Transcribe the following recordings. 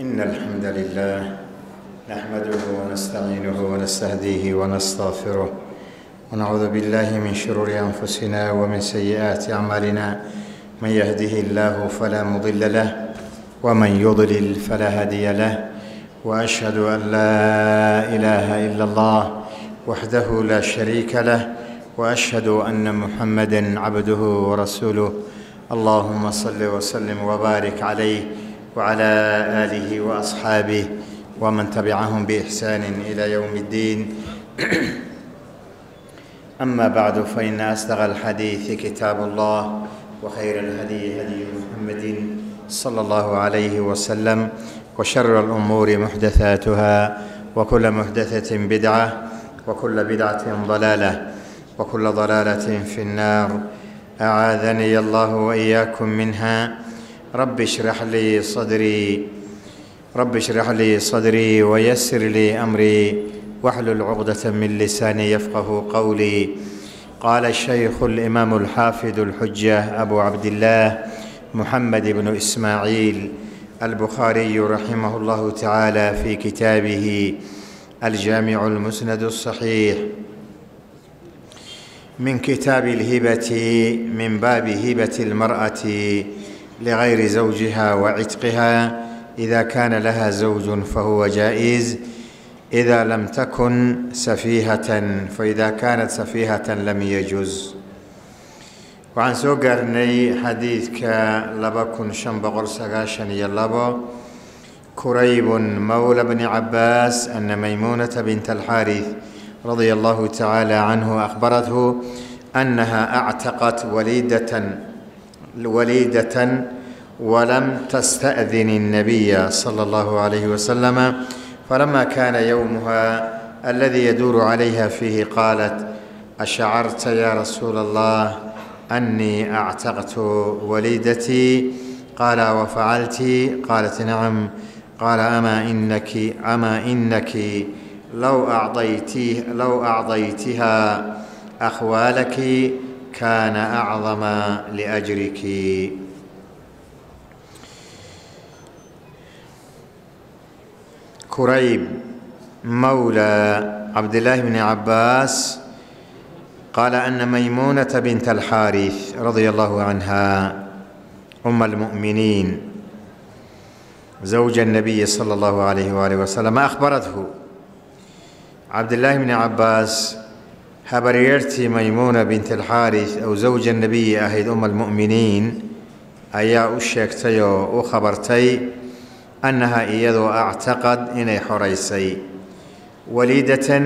إن الحمد لله نحمده ونستعينه ونستهديه ونستغفره ونعوذ بالله من شرور أنفسنا ومن سيئات أعمالنا. من يهده الله فلا مضل له ومن يضلل فلا هادي له. وأشهد أن لا إله إلا الله وحده لا شريك له. وأشهد أن محمدا عبده ورسوله. اللهم صل وسلم وبارك عليه وعلى آله وأصحابه ومن تبعهم بإحسان إلى يوم الدين. أما بعد فإن أصدق الحديث كتاب الله وخير الهدي هدي محمد صلى الله عليه وسلم وشر الأمور محدثاتها وكل محدثة بدعة وكل بدعة ضلالة وكل ضلالة في النار. أعاذني الله وإياكم منها. رب اشرح لي صدري. رب اشرح لي صدري ويسر لي أمري. واحلل عقدة من لساني يفقه قولي. قال الشيخ الإمام الحافظ الحجة أبو عبد الله محمد بن إسماعيل البخاري رحمه الله تعالى في كتابه الجامع المسند الصحيح. من كتاب الهبة من باب هبة المرأة لغير زوجها وعتقها. إذا كان لها زوج فهو جائز. إذا لم تكن سفيهة فإذا كانت سفيهة لم يجوز. وعن سوغرني حديث كلبكن شنبغر سغاشن يلبا كريب مولى بن عباس أن ميمونة بنت الحارث رضي الله تعالى عنه أخبرته أنها أعتقت وليدة وليدة ولم تستأذن النبي صلى الله عليه وسلم فلما كان يومها الذي يدور عليها فيه قالت أشعرت يا رسول الله أني أعتقت وليدتي قال وفعلت قالت نعم. قال أما إنك أما إنك لو أعطيتي لو أعطيتها أخوالك كان أعظم لأجرك. كريب مولى عبد الله بن عباس قال أن ميمونة بنت الحارث رضي الله عنها أم المؤمنين زوج النبي صلى الله عليه وآله وسلم أخبرته. عبد الله بن عباس habaryartii maymuuna bint alxaaris ow zawja nebiyi ahayd uma almu'miniin ayaa u sheegtay oo u khabartay annaha iyadoo actaqad inay xoraysay. Waliidatan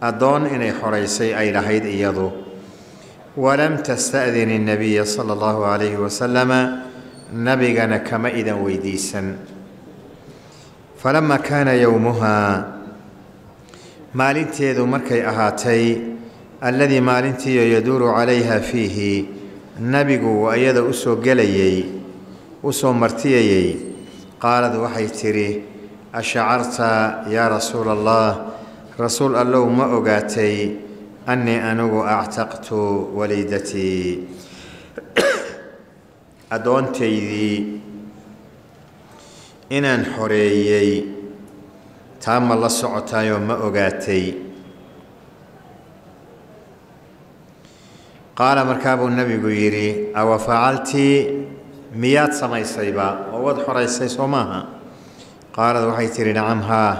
addoon inay xoraysay ay lahayd iyadu. Walam tasta'din innabiya sala allahu calayhi wasalama nabigana kama idan weydiisan. Falama kaana yowmuhaa maalinteedu markay ahaatay alladii maalintiiyo yaduuru calayha fiihi nabigu iyada u soo gelayey u soo martiyayey. Qaalad waxay tidhi ashacarta yaa rasuula allah rasuul allow ma ogaatay annii anigu actaqtu waliidatii addoontaydii inaan xoreeyey taa ma la socotaayoo ma ogaatay. Qaala markaa buu nebigu yidhi awa facaltii miyaad samaysayba? Oo waad xoraysay soo maaha? Qaalad waxay tidhi nacam haa.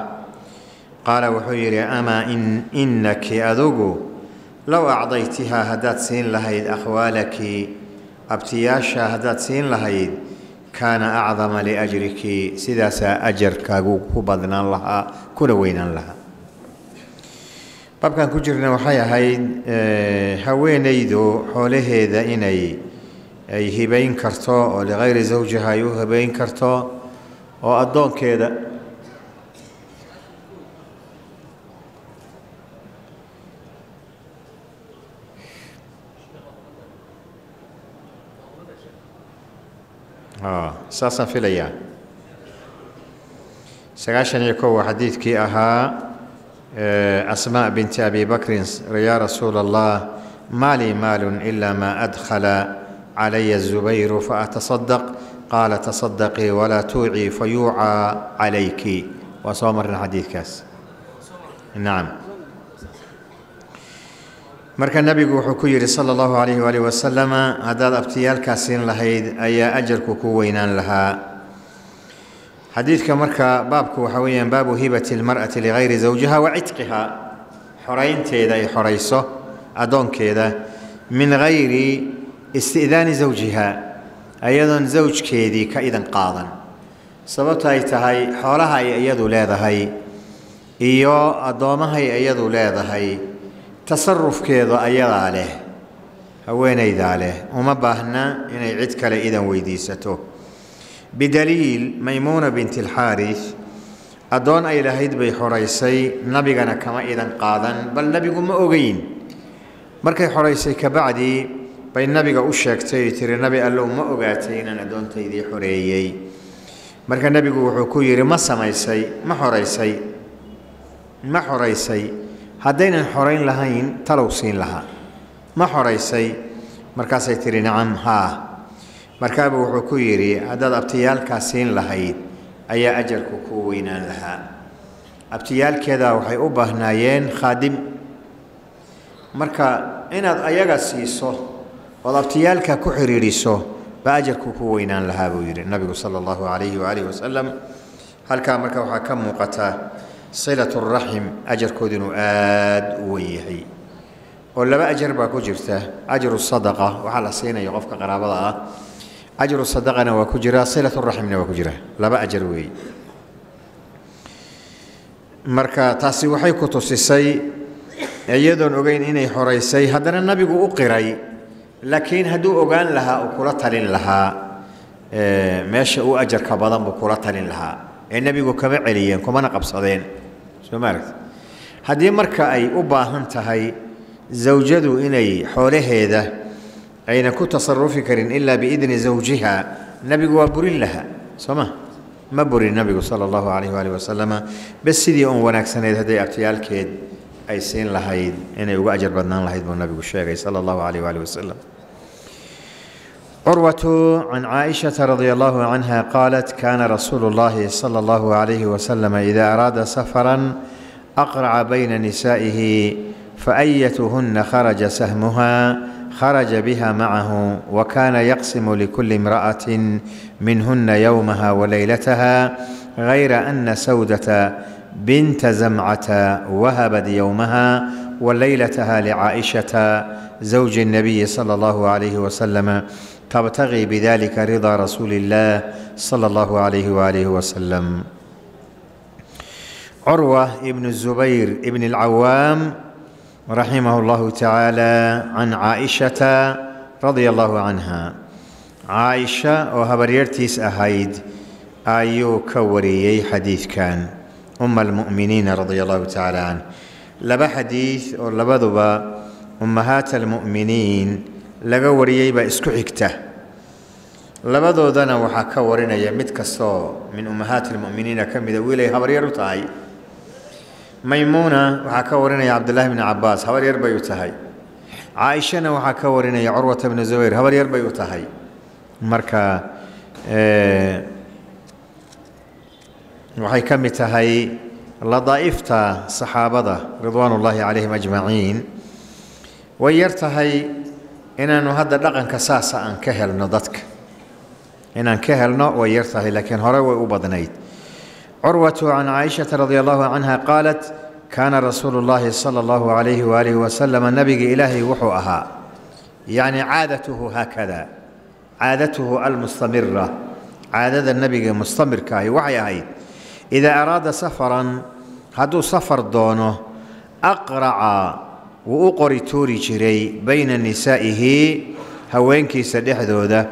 Qaala wuxuu yidhi amaa innaki adugu low acdaytihaa haddaad siin lahayd akhwaalaki abtiyaasha haddaad siin lahayd kaana acdama liajriki sidaasaa ajarkaagu ku badnaan lahaa kuna weynaan lahaa. Babkan ku jirna waxay ahayd haweenaydu xoolaheeda inay ay hibayn karto oo likayri zawjiha ay u hibayn karto oo addoonkeeda آه. ساسا فيليا. سغاشن يكو حديث كي أها آه، أسماء بنت أبي بكر يا رسول الله ما لي مال إلا ما أدخل علي الزبير فأتصدق. قال تصدقي ولا توعي فيوعى عليك. وصومر الحديث كاس. نعم. مركا النبي حكوي صلى الله عليه وآله وسلم أداد أبتيال كاسين لهيد أي أجر كوينان لها حديث كمركا بابكو حويا باب هبة المرأة لغير زوجها وعتقها حرين تيدا حريصه أدون كيدا من غير استئذان زوجها أيضا زوج كيدي كأيضا قاضا سببت أي تهي حولها أي أيضا لا هي إيو أدومها أي أيضا لا هي tasarufkeedu ayadaa leh haweenaydaa leh uma baahna inay cid kale idan weydiisato. Bidaliil maymuuna binti alxaaris addoon ay lahayd bay xoraysay nabigana kama idan qaadan bal nebigu ma ogeyn. Markay xoraysay kabacdii bay nabiga u sheegtay tiri nabi allow ma ogaatay inaan addoontaydii xoreeyey. Marka nebigu wuxuu ku yidhi ma samaysay ma xoraysay ma xoraysay haddaynan xorayn lahayn talow siin lahaa. Ma xoraysay markaasay tihi nacam haa. Markaabuu wuxuu ku yidhi haddaad abtiyaalkaa siin lahayd ayaa ajarku kuu weynaan lahaa. Abtiyaalkeeda waxay u baahnaayeen khaadim. Marka inaad ayaga siiso ood abtiyaalka ku xidhiidhiso baa ajarku ku weynaan lahaa buu yidhi nabigu sala allahu calayhi waaalihi wasalam halkaa marka waxaa ka muuqata silatu raxim ajarkoodu inuu aada u wen yahay oo laba ajar baa ku jirta. Ajru sadaqa waxaa la siinaya qofka qaraabada ah. Ajru sadaqana waa ku jira silatu raximna waa ku jira. Laba ajar weeye marka taasi waxay ku tusisay iyadoon ogeyn inay xoraysay haddana nabigu u qiray laakiin hadduu ogaan lahaa uu kula talin lahaa. Meesha u ajarka badan buu kula talin lahaa. Ee nebigu kama celiyeen kumana qabsadeen soo ma aragti haddii marka ay u baahan tahay zawjadu inay xoolaheeda ayna ku tasarufi karin ilaa biidni zawjiha nebigu waa burin lahaa. Soo ma? Ma burin nebigu sala allahu calayh waalihi wasalama bes sidii uun wanaagsanayd hadday abtiyaalkeed ay siin lahayd inay uga ajar badnaan lahayd buu nabigu sheegay sala allahu calayh waalihi wasalam عروة عن عائشة رضي الله عنها قالت كان رسول الله صلى الله عليه وسلم إذا أراد سفرا أقرع بين نسائه فأيتهن خرج سهمها خرج بها معه وكان يقسم لكل امرأة منهن يومها وليلتها غير أن سودة بنت زمعة وهبت يومها وليلتها لعائشة زوج النبي صلى الله عليه وسلم تبتغي بذلك رضا رسول الله صلى الله عليه وآله وسلم. عروة ابن الزبير ابن العوام رحمه الله تعالى عن عائشة رضي الله عنها. عائشة وهبريرتيس أهيد أيو كوريي حديث كان أم المؤمنين رضي الله تعالى عنه. لبا حديث أو لبذبا أمهات المؤمنين laga wariyey baa isku xigta. Labadoodana waxaa ka warinaya mid kastoo min ummahaati lmuminiina ka mida wiilay habaryar u tahay. Maymuuna waxaa ka warinaya cabdullaahi bni cabaas habaryar bay u tahay. Caaishana waxaa ka warinaya curwata bni zubayr habaryar bay u tahay. Marka waxay ka mid tahay ladaa'ifta saxaabada ridwaan calayhim ajmaciin. Way yar tahay inaanu hadda dhaqanka saasa aan ka helno dadka inaan ka helno way yar tahay laakiin hore way u badnayd curwatu can caaishata radi allahu canha qaalat kaana rasuulu llaahi sala allahu calayhi waalihi wasalama nabiga ilaahay wuxuu ahaa yacni caadatuhu haakada caadatuhu almustamira caadada nabiga mustamirka ahi waxay ahayd idaa araada safaran hadduu safar doono aqraca وأقري توري شري بين نسائه هوينك سدح دودة.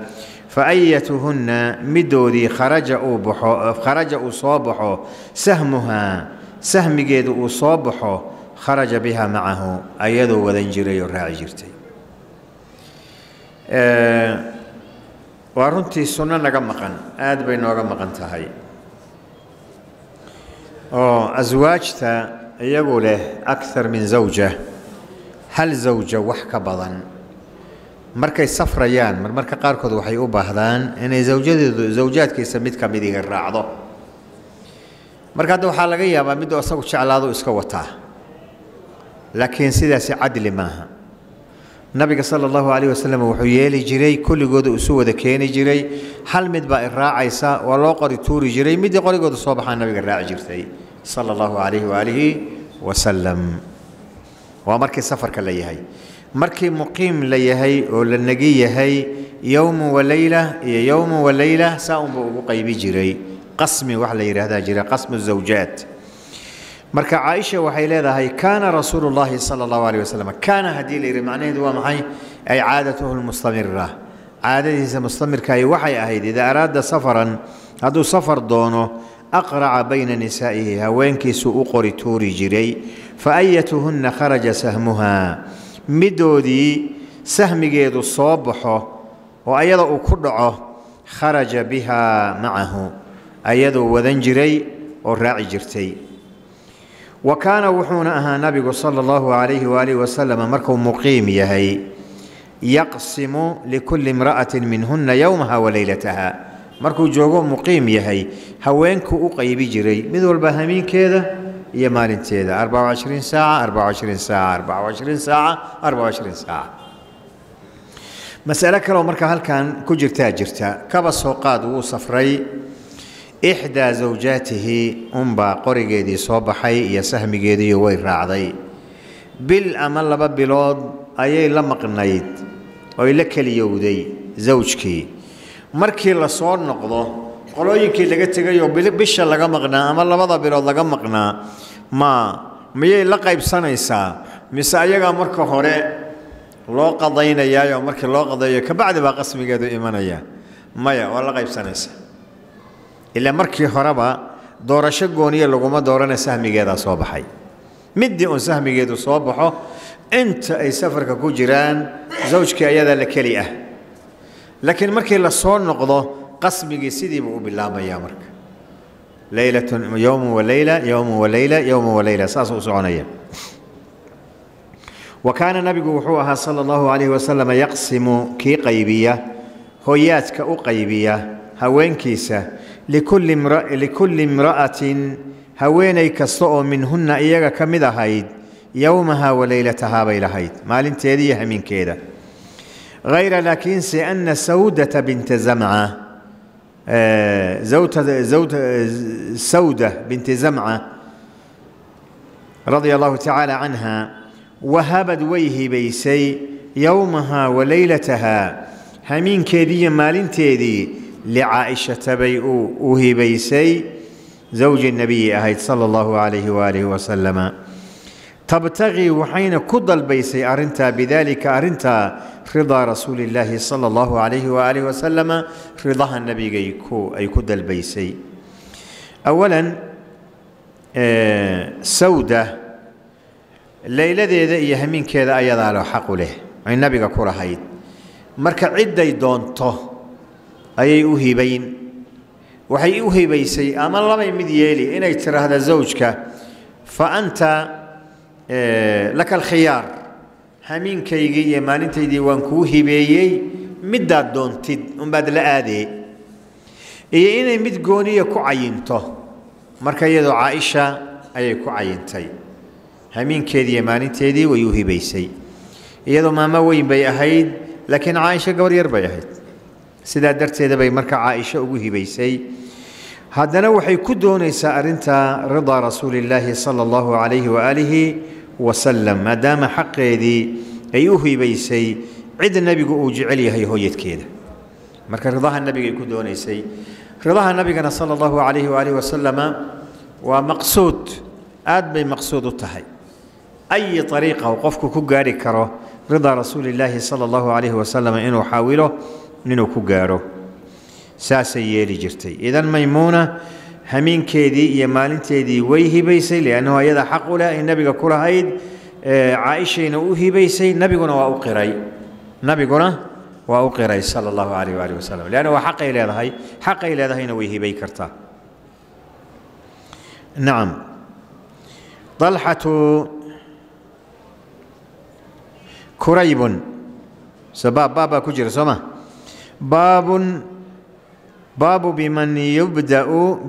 فأيتهن مدودي خرج أوبحو خرج أصابحو. سهمها سهم جيد أصابحو. خرج بها معه. أيدو وذنجري الراعجرتي أه وارنتي سنة نغمقن آد بين نغمقن تهي. أه، أو أزواج يقوله أكثر من زوجة. Hal zawja wax ka badan? Markay safrayaan marmarka qaarkood waxay u baahdaan inay zawjadeedu zawjaadkiisa mid ka mid iga raacdo. Marka hadda waxaa laga yaabaa miduu isagu jeclaado iska wataa. Laakiin sidaasi cadli maaha. Nabiga sala allahu calayh wasalam wuxuu yeeli jiray kulligooda isu wada keeni jiray hal mid baa iraacaysa waa loo qori tuuri jiray middii qorigooda soo baxaa nabiga raaci jirtay. Sala allahu calayhi waalihi wasalam waa markii safarka la yahay. Markii muqiim la yahay oo la negi yahay yowmu waleyla iyo yowmu waleyla saa unbuu ugu qaybi jiray. Qasmi wax la yidhaahdaa jira qasmu zawjaat. Marka caaisha waxay leedahay kaana rasuulu llahi sala allahu alayh wasalam kaana haddii la yidhi macnaheedu waa maxay? Ay caadatuhu lmustamira caadadiisa mustamirkahi waxay ahayd idaa araada safaran hadduu safar doono aqraca bayna nisaa'ihi haweenkiisu u qori tuuri jiray فأيتهن خرج سهمها. مدودي سهم جيد الصبح وأيضا كرعه خرج بها معه. أيضا وذنجري والراعي جرتي. وكان وحون أها نبي صلى الله عليه وآله وسلم مركو مقيم يهي. يقسم لكل امرأة منهن يومها وليلتها. مركو جوغو مقيم يهي. هوينكو أقيبي جري. مذول بهمين كذا هي مالين تيدا 24 ساعة 24 ساعة 24 ساعة 24 ساعة. مسألة كلو مركا هل كان كجر تاجرتا كبا سوقات وصفري إحدى زوجاته أمبا قري جيدي صوبحي يا سهمي جيدي وي راعضي. بالأمل لبا بلود أي لما قنايد وي لك اليودي زوجكي. مركي لصور نقضه. Qolooyinkii laga tegayoo bisha laga maqnaa ama labada bilood laga maqnaa ma miyay la qaybsanaysaa mise ayagaa marka hore loo qadaynayaayoo markii loo qadayo kabacdi baa qasmigeedu imanaya maya waa la qaybsanaysaa ilaa markii horeba doorasho gooniya laguma doorana sahmigeedaa soo baxay middii uun sahmigeedu soo baxo inta ay safarka ku jiraan zawjkii ayadaa la keli ah laakiin markii la soo noqdo قسمك سيدي بالله يا مرك ليلة يوم وليلة يوم وليلة يوم وليلة. ساسو سعونية وكان النبي وحوها صلى الله عليه وسلم يقسم كي قيبية هويات كأقيبية هوين كيسة. لكل امرأة لكل امرأة هوين يكسو منهن إيجا كمذا هيد يومها وليلتها بيل هيد ما لنتي من كيدا غير لكن سأن سودة بنت زمعة آه، زوجة زوجة سودة بنت زمعة رضي الله تعالى عنها وهبد ويه بيسي يومها وليلتها. همين كيدي مالين تيدي. لعائشة بي أوهي بيسي زوج النبي صلى الله عليه وآله وسلم. تبتغي وحين كضل بيسي أرنتا بذلك أرنتا رضا رسول الله صلى الله عليه وآله وسلم رضا النبي كو أي كضل بيسي. أولا آه، سودة. ليلة ذي ذي يهمين كذا أيضا على حق له. يعني عن نبي كورة هيد مركع عدة دونته أي أوهي بين. وحي أوهي بيسي. أما الله يمديلي إن ترى هذا زوجك. فأنت laka alkhiyaar hamiinkaygii iyo maalintaydii waan kuu hibeeyey middaad doontid unbaad la aadee. Iyo inay mid gooniya ku cayinto. Marka iyadoo caaisha ayay ku cayintay. Hamiinkeedii iyo maalinteedii way u hibaysay iyadoo maamo weyn bay ahayd laakiin caaisha gabar yar bay ahayd. Sidaa darteeda bay marka caaisha ugu hibaysay haddana waxay ku doonaysaa arrinta ridaa rasuulillaahi sala allahu calayhi waaalihi wasalam maadaama xaqeedii ay u hibaysay cid nebigu uu jecel yahay hooyadkeeda marka ridaha nebigay ku doonaysay ridaha nebigana sala allahu calayhi waaalihi wasalama waa maqsuud aad bay maqsuud u tahay. Ayi ariiqa uu qofku ku gaari karo ridaa rasuulillaahi sala allahu calayhi wasalam inuu xaawilo inuu ku gaaro saasay yeeli jirtay. Idan maymuuna hamiinkeedii iyo maalinteedii way hibaysay liannahu ayada xaq u leh ay nebiga ku lahayd caaishayna u hibaysay nabiguna waa u qiray. Nabiguna waa u qiray sala allahu calayh waalihi wasalam leanna waa xaqay leedahay xaqay leedahayna way hibay kartaa. Nacam dalxatu kuraybun. Baab baab baa ku jira soo ma? Baabun baabu biman yubda'u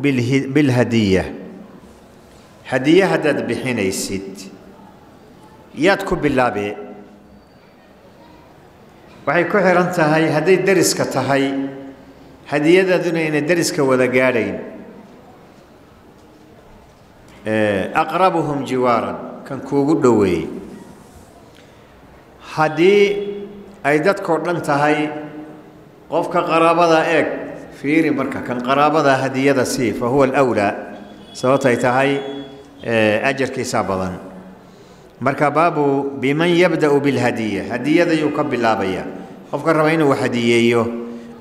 bilhadiya hadiye haddaad bixinaysid. Yaad ku bilaabee waxay ku xihan tahay hadday deriska tahay hadiyadaaduna ayna deriska wada gaadhayn. Aqrabuhum jiwaaran kan kuugu dhoweeyey. Haddii ay dadkao dhan tahay qofka qaraabada eeg فيري مركا كان قرابة هدية سي فهو الأولى صوتي تهي أجر كيسابا مركا بابو بمن يبدأ بالهدية هدية يقبل لابيا أفكر ربعين وحدية يو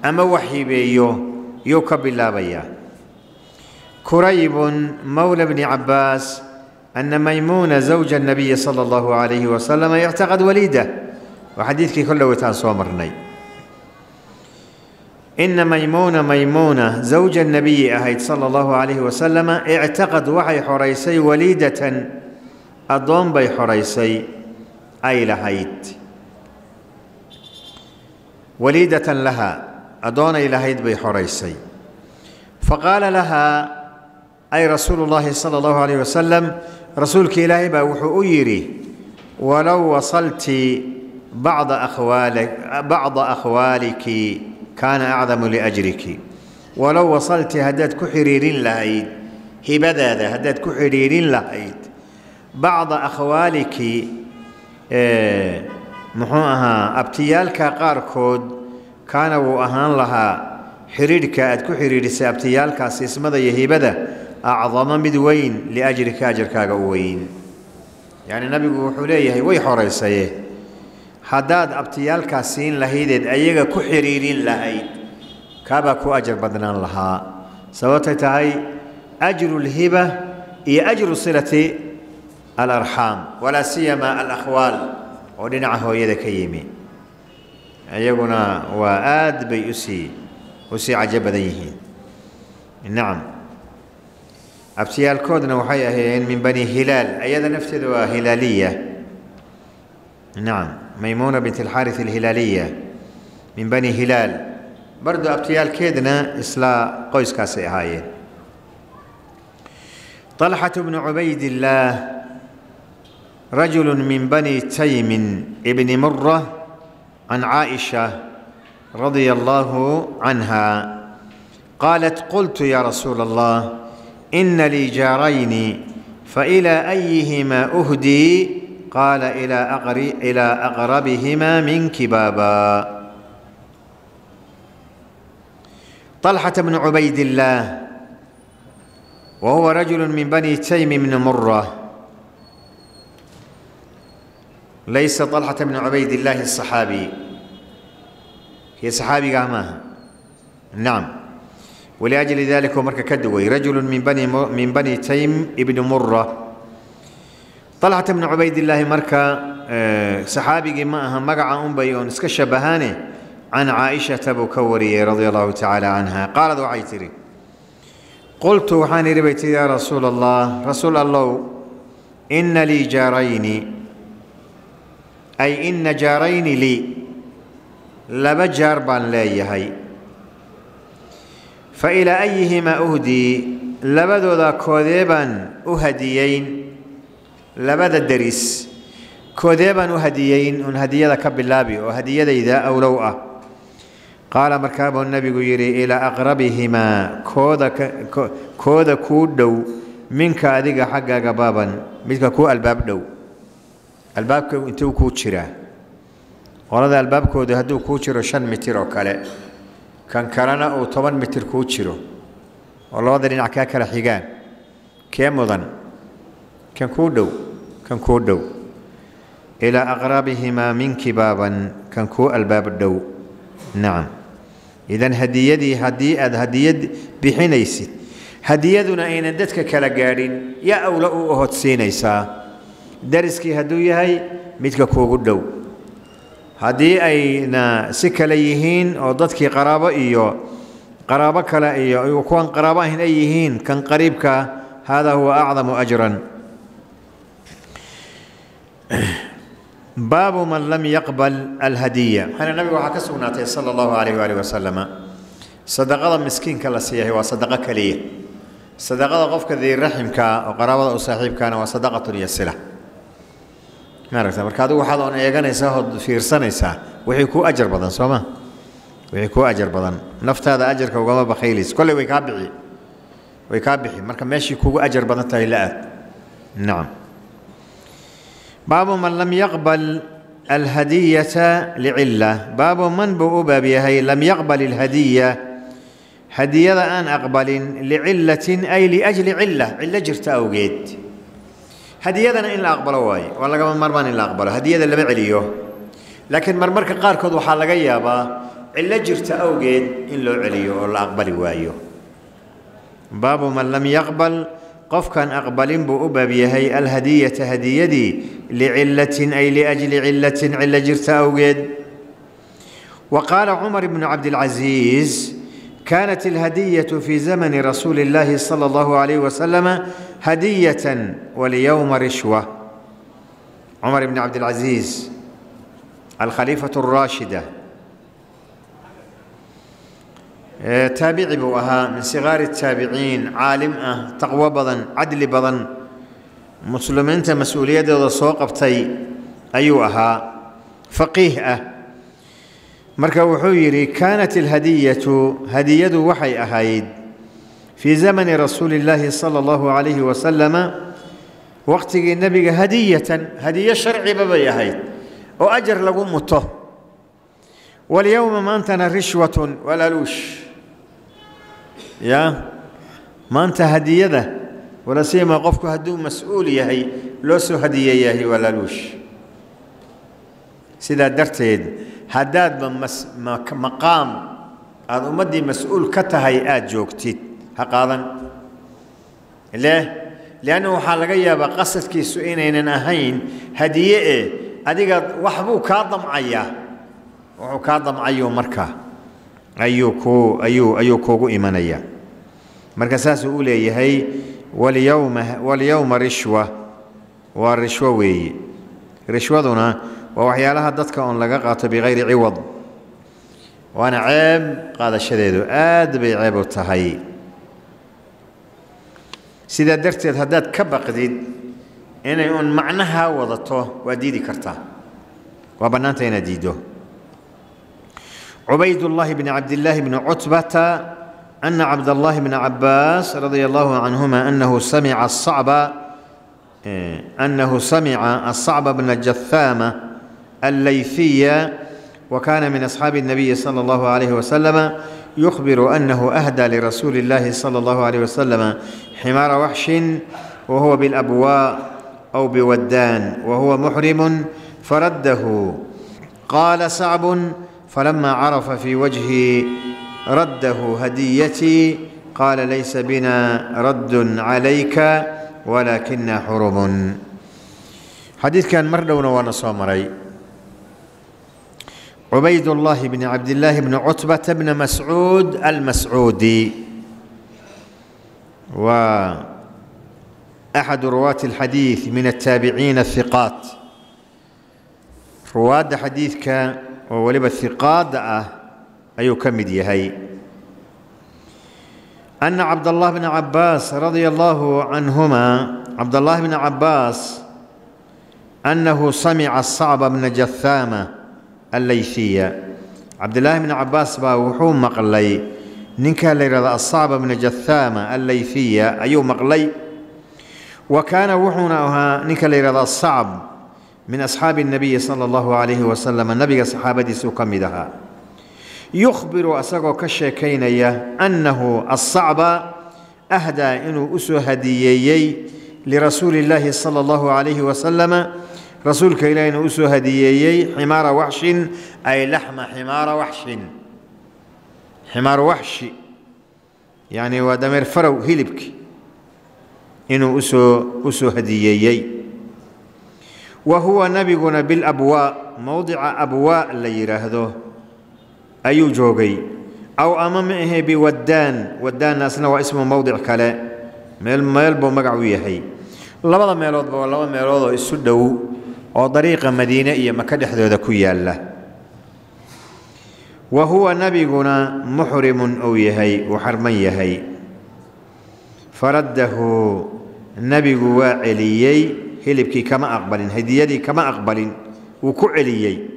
أما وحي بيو يقبل بيا كريب مولى بن عباس أن ميمون زوج النبي صلى الله عليه وسلم يعتقد وليده وحديث كي كله وتان صومرني إن ميمون ميمونة زوج النبي أهيد صلى الله عليه وسلم اعتقد وحي حريسي وليدة أضم بي حريسي أي لهيد وليدة لها أدون إلى هيد بي حريسي. فقال لها أي رسول الله صلى الله عليه وسلم رسولك إلهي بوحو يري ولو وصلت بعض أخوالك بعض أخوالك kaana acdamu liajriki. Walow wasalti haddaad ku xidhiirin lahayd hibadaada haddaad ku xidhiirin lahayd bacda akhwaaliki muxuu ahaa abtiyaalka qaarkood kaana wuu ahaan lahaa xidhiidhka aad ku xidhiidhisay abtiyaalka ismada iyo hibada acdama mid weyn liajrika ajarkaaga u weyn. Yacni nabigu wuxuu leeyahay way xoreysayee haddaad abtiyaalkaas siin lahaydeed ayaga ku xidhiidhin lahayd. Kaabaa ku ajar badnaan lahaa. Sababtay tahay ajru lhiba iyo ajru silati alarxaam walaa siyama alakhwaal oo dhinaca hooyada ka yimi. Iyaguna waa aad bay u sii u sii cajo badan yihiin. Nacam abtiyaalkoodna waxay ahaayeen min bani hilaal ayada nafteeda waa hilaaliya نعم. ميمونة بنت الحارث الهلالية من بني هلال. برضو أبتيال كيدنا إسلا قويس كاسي هاي. طلحة بن عبيد الله رجل من بني تيم ابن مرة عن عائشة رضي الله عنها قالت قلت يا رسول الله إن لي جارين فإلى أيهما أهدي قال إلى أقري إلى أقربهما منك بابا طلحة بن عبيد الله وهو رجل من بني تيم بن مرة. ليس طلحة بن عبيد الله الصحابي. هي صحابي قامها. نعم. ولأجل ذلك مرك كدوي. رجل من بني من بني تيم ابن alcata bni cubaydilaahi marka saxaabigii ma aha magaca unbay oon iska shabahaane can caaishata buu ka wariyey radia allahu tacaala canha qaalad waxay tidhi qultu waxaan idhi bay tihi yaa rasuul allah rasuul allow inna lii jaarayni ay inna jaarayni lii laba jaar baan leeyahay fa ilaa ayihimaa uhdii labadooda koodee baan u hadiyeyn labada deris koodee baan u hadiyeyn un hadiyada ka bilaabi oo hadiyadayda awlow ah. Qaala markaa buu nebigu yidhi ilaa aqrabihimaa kooda kuu dhow minka adiga xaggaaga baaban midka kuu albaab dhow. Albaabka intuu kuu jiraa. Qolada albaabkooda hadduu kuu jiro shan mitir oo kale. Kan kalena uu toban mitir kuu jiro oo labada dhinac kaa kala xigaan kee mudan kan kuu dhow kan kuu dhow ilaa aqrabihimaa minki baaban kan kuu albaab dhow nacam idan hadiyadii haddii aad hadiyad bixinaysid hadiyaduna aynan dadka kala gaadhin yaa awla u ohodsiinaysaa dariskii hadduu yahay midka kuugu dhow haddii ayna si kale yihiin oo dadkii qaraabo iyo qaraabo kale iyo kuwan qaraabo ahayn ay yihiin kan qariibka hada huwa acdamu ajran baabu man lam yaqbal alhadiya. Waxaana nabiga waxaa ka sugnaatay sala allahu calayh waalihi wasalama sadaqada miskiinka la siiyahay waa sadaqo keliya sadaqada qofka diiraximka oo qaraabada u saaxiibkaana waa sadaqatun iyo maaragta marka adigu waxaad oon eeganaysaa ood fiirsanaysaa wixii kuu ajar badan soo ma? Wixii kuu ajar badan. Naftaada ajarka ugama bakaylaysa kolley way kaa bixi. Way kaa bixi. Marka meeshii kugu ajar badan tahay la aad. Nacam باب من لم يقبل الهدية لعلة. باب من بؤوب بها لم يقبل الهدية. هدية أن أقبل لعلة أي لأجل علة. علة جرت أوجد هدية إلا أقبل واي. والله قبل مرمان إلا أقبل. هدية لم يعليه لكن مرمرك قارك ذو حال جيابا علة جرت ان إلا عليه ولا أقبل وايو. باب من لم يقبل قف كان أقبل بأبب يهي الهدية هديدي لعلة أي لأجل علة علة جرت أو أوجد. وقال عمر بن عبد العزيز كانت الهدية في زمن رسول الله صلى الله عليه وسلم هدية وليوم رشوة. عمر بن عبد العزيز الخليفة الراشدة. إيه، تابعي بوها من صغار التابعين عالم أه تقوى بضن عدل بضن. مسلمين مسؤولية دو سوق أبتي أيوها فقيه أه. مركب حويري كانت الهدية هدية وحي أهايد. في زمن رسول الله صلى الله عليه وسلم وقت النبي هدية هدية شرعي ببي أهايد وأجر لقمته واليوم ما أنتنا رشوة ولا لوش. يا؟ ما أنت هدية ولا سيما قفك هدو مسؤول يا هي لوسو هدية يا هي ولا لوش. سيدا درتين هداد من مس مقام. أنا مدي مسؤول كتا هي أجوك تيت. هقالا ليه؟ لأنه حالقية بقصد كي سوينين أهين هدية إيه؟ أديك وحبو كاظم عيا. وحو كاظم عيو مركه ayuu ku ayuu ayuu kuugu imanaya. Marka saasuu u leeyahay walyowma rishwa. Waa rishwo weeye rishwaduna waa waxyaalaha dadka oon laga qaato bikayri ciwad. Waana ceeb qaadashadeedu aad bay ceeb u tahay. Sidaa darteed haddaad ka baqdid inay uun macnaha wadato waa diidi kartaa. Waa bannaanta inaad diiddo عبيد الله بن عبد الله بن عتبة أن عبد الله بن عباس رضي الله عنهما أنه سمع الصعب أنه سمع الصعب بن الجثامة الليثية وكان من أصحاب النبي صلى الله عليه وسلم يخبر أنه أهدى لرسول الله صلى الله عليه وسلم حمار وحش وهو بالأبواء أو بودان وهو محرم فرده. قال صعب فلما عرف في وجهي رده هديتي قال ليس بنا رد عليك ولكنا حرم. حديث كان مردون وأنا صامري عبيد الله بن عبد الله بن عتبة بن مسعود المسعودي. وأحد رواة الحديث من التابعين الثقات. رواد حديثك وولب الثقات أي كمد يهي أن عبد الله بن عباس رضي الله عنهما عبد الله بن عباس أنه سمع الصعب بن جثامة الليثية عبد الله بن عباس با وحو مقلي. نينكا ليرى الصعب بن جثامة الليثية أيو مقلي. وكان وحونها نينكا ليرى الصعب. من أصحاب النبي صلى الله عليه وسلم النبي صحابة سوكمدها يخبر أساقو كشيكينيا أنه الصعب أهدى إنه أسو هدييي لرسول الله صلى الله عليه وسلم. رسولك إلى إنه أسو هدييي حمار وحش أي لحم حمار وحش. حمار وحش يعني ودمر فرو هلبك. إنه أسو أسو هدييي. وهو نبينا بالأبواء موضع أبواء ليرهده أيو جوغي؟ أو أمامه بودان ودان أسنا واسمه موضع كلا ميل ميل بو هي. لبدا ميلود بو لبدا ميلود isu dhow oo dariiqa madiine iyo maka dhexdooda ku yaalla wa huwa nabiguna muxrimun uu yahay uu xarman yahay هلبكي كما أقبل هديتي كما أقبل وكعليي.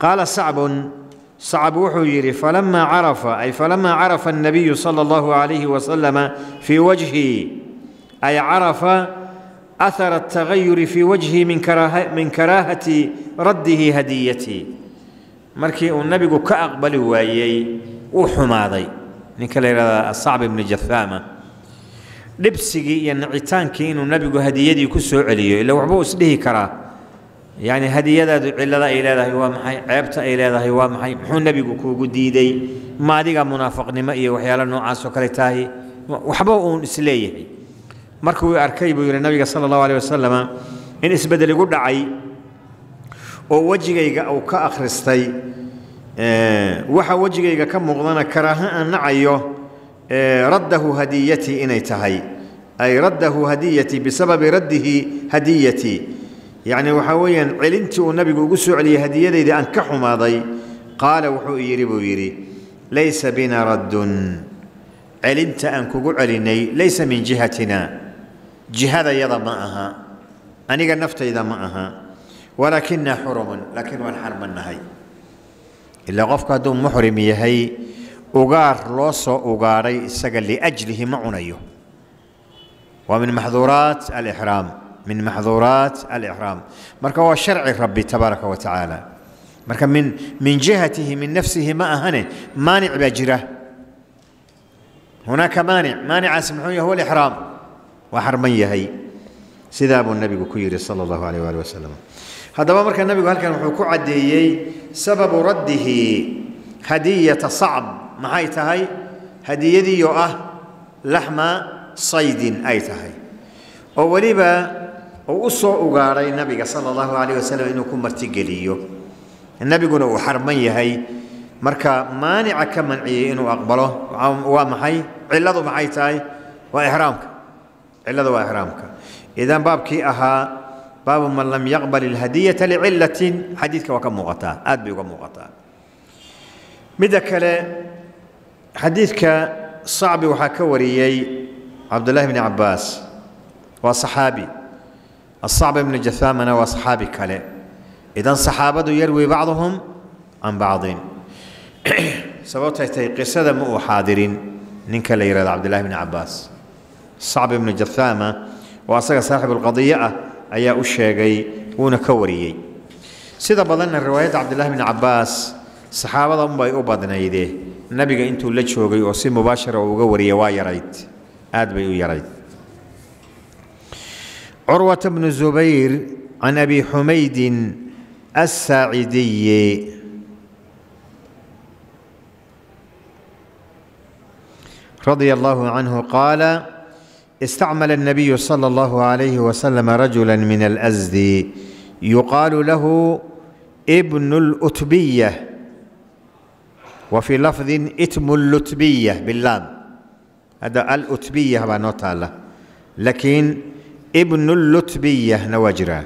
قال صعب صعب وحجر فلما عرف أي فلما عرف النبي صلى الله عليه وسلم في وجهي أي عرف أثر التغير في وجهي من كراهة من كراهة رده هديتي. مركي النبي كأقبل وياي وحماضي. نكلا الصعب بن جثامة. Dhibsigii iyo nicitaankii inuu nabigu hadiyadii ku soo celiyo ila waxbuu isdhihi karaa. Yacni hadiyadaadu cillada ay leedahay waa maxay ceebta ay leedahay waa maxay muxuu nebigu kuugu diiday? Ma adiga munaafaqnimo iyo waxyaalo noocaas oo kale tahay? Waxba uun is leeyahay markuu arkay buu yidhi nabiga sala allahu aleyh wasalama in isbeddel igu dhacay oo wejigayga uu ka akhristay waxa wejigayga ka muuqdana karaaho aan nacayo آه، رده هديتي إني تهي. أي رده هديتي بسبب رده هديتي. يعني وحويا علنت النبي قسو علي هديتي إذا أنكحوا ماضي قال وحو إيري بويري ليس بنا رد. علنت أن كقول علني ليس من جهتنا. جهاد يضا معها. أني قال نفت إذا معها. ولكن حرم لكن والحرم النهي. إلا غفك دون محرم هي أغار لوسو أغاري سجل لأجله معنيه ومن محظورات الإحرام من محظورات الإحرام مركوا شرع الرب تبارك وتعالى مرك من من جهته من نفسه ما أهنه مانع بأجره هناك مانع مانع اسمحوا هو الإحرام وحرمية هي سذاب النبي كير صلى الله عليه وآله وسلم هذا مرك النبي قال كان حكوا سبب رده هدية صعب محاي تهي هدي يدي يؤه لحم صيد أي تهي أوليبا أو أصو أغاري النبي صلى الله عليه وسلم إنه كم مرتقليو النبي قلوا وحرمان يهي مركا مانع كمن عيه إنه أقبله ومحاي علاده محاي تهي وإحرامك علاده وإحرامك إذا بابكي أها باب من لم يقبل الهدية لعلة حديثك وكم مغطاة أدبي وكم مغطاة مدى xadiidka sacbi waxaa ka wariyey cabdullahi bni cabaas waa saxaabi. Asacbi bnu jahamana waa saxaabi kale. Idan saxaabadu yarwi bacduhum can bacdin. Sababtay tahay qisada ma uu xaadirin ninka la yihahdo cabdullahi bni cabaas sacbi bnu jahaama oo asaga saaxibuulqadiya ah ayaa u sheegay wuuna ka wariyey. Sida badanna riwaayadda cabdullahi bni cabaas saxaabada unbay u badnayde أم باي أبادنا يديه النبي أنتو لجوغي وسي مباشرة وغوري وايريت. آد بي يريت. عروة بن الزبير عن أبي حميد الساعدي. رضي الله عنه قال استعمل النبي صلى الله عليه وسلم رجلا من الأزد يقال له ابن الأتبية. وفي لفظ إتم اللتبية باللام. هذا الأتبية بنوتالا لكن ابن اللتبية نوجرا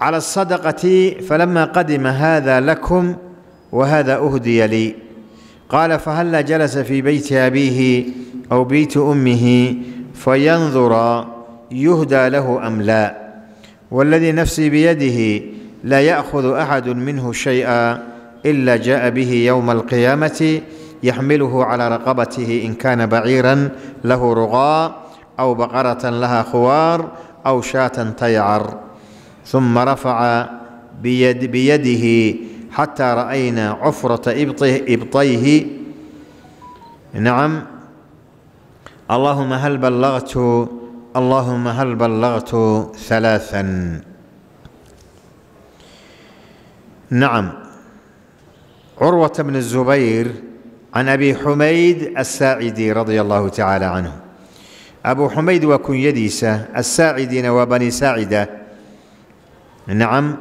على الصدقة فلما قدم هذا لكم وهذا أهدي لي. قال فهلا جلس في بيت أبيه أو بيت أمه فينظر يهدى له أم لا؟ والذي نفسي بيده لا يأخذ أحد منه شيئا. إلا جاء به يوم القيامة يحمله على رقبته إن كان بعيرا له رغاء أو بقرة لها خوار أو شاة تيعر. ثم رفع بيد بيده حتى رأينا عفرة إبطه إبطيه. نعم. اللهم هل بلغت اللهم هل بلغت ثلاثا؟ نعم. عروة بن الزبير عن أبي حميد الساعدي رضي الله تعالى عنه. أبو حميد وكن يديسة الساعدين وبني ساعدة. نعم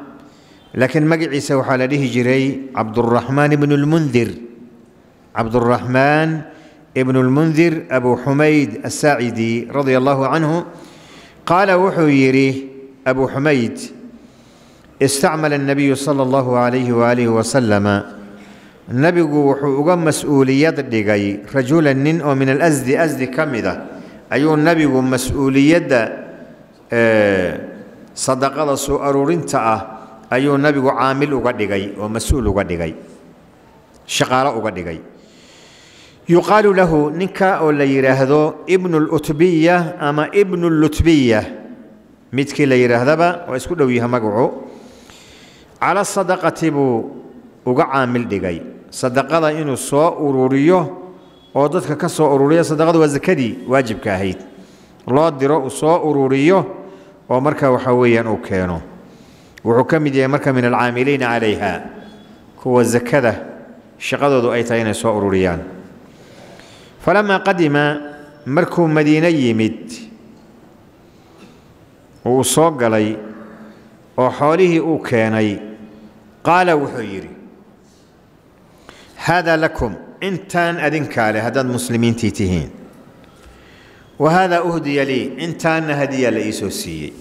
لكن مقعيسة وحال له جري عبد الرحمن بن المنذر. عبد الرحمن ابن المنذر أبو حميد الساعدي رضي الله عنه قال وحيره أبو حميد استعمل النبي صلى الله عليه وآله وسلم nabigu wuxuu uga mas'uuliyad dhigay rajulan nin oo min alasdi asdi ka mida ayuu nabigu mas'uuliyadda sadaqada soo aruurinta ah ayuu nabigu caamil uga dhigay oo mas'uul uga dhigay. Shaqaalo uga dhigay. Yuqaalu lahu ninka oo la yidhaahdo ibnu lutbiya ama ibnu lutbiya. Midkii la yidhaahdaba waa isku dhow yaha magacu. Cala sadaqati buu uga caamil dhigay sadaqada inuu soo ururiyo oo dadka ka soo ururiyo sadaqada waa zakadii waajibka ahayd. Loo diro uu soo ururiyo oo marka waxa weeyaan uu keeno. Wuxuu ka mid yahay marka min alcaamiliina calayha kuwa zakada shaqadoodu ay tahay inay soo ururiyaan. Falamaa qadima markuu madiine yimid uu soo galay oo xoolihii uu keenay qaala wuxuu yidhi haadaa lakum intaan adinkaa leh haddaad muslimiintii tihiin wa haadaa uhdiya lii intaanna hadiyaa la iisoo siiyey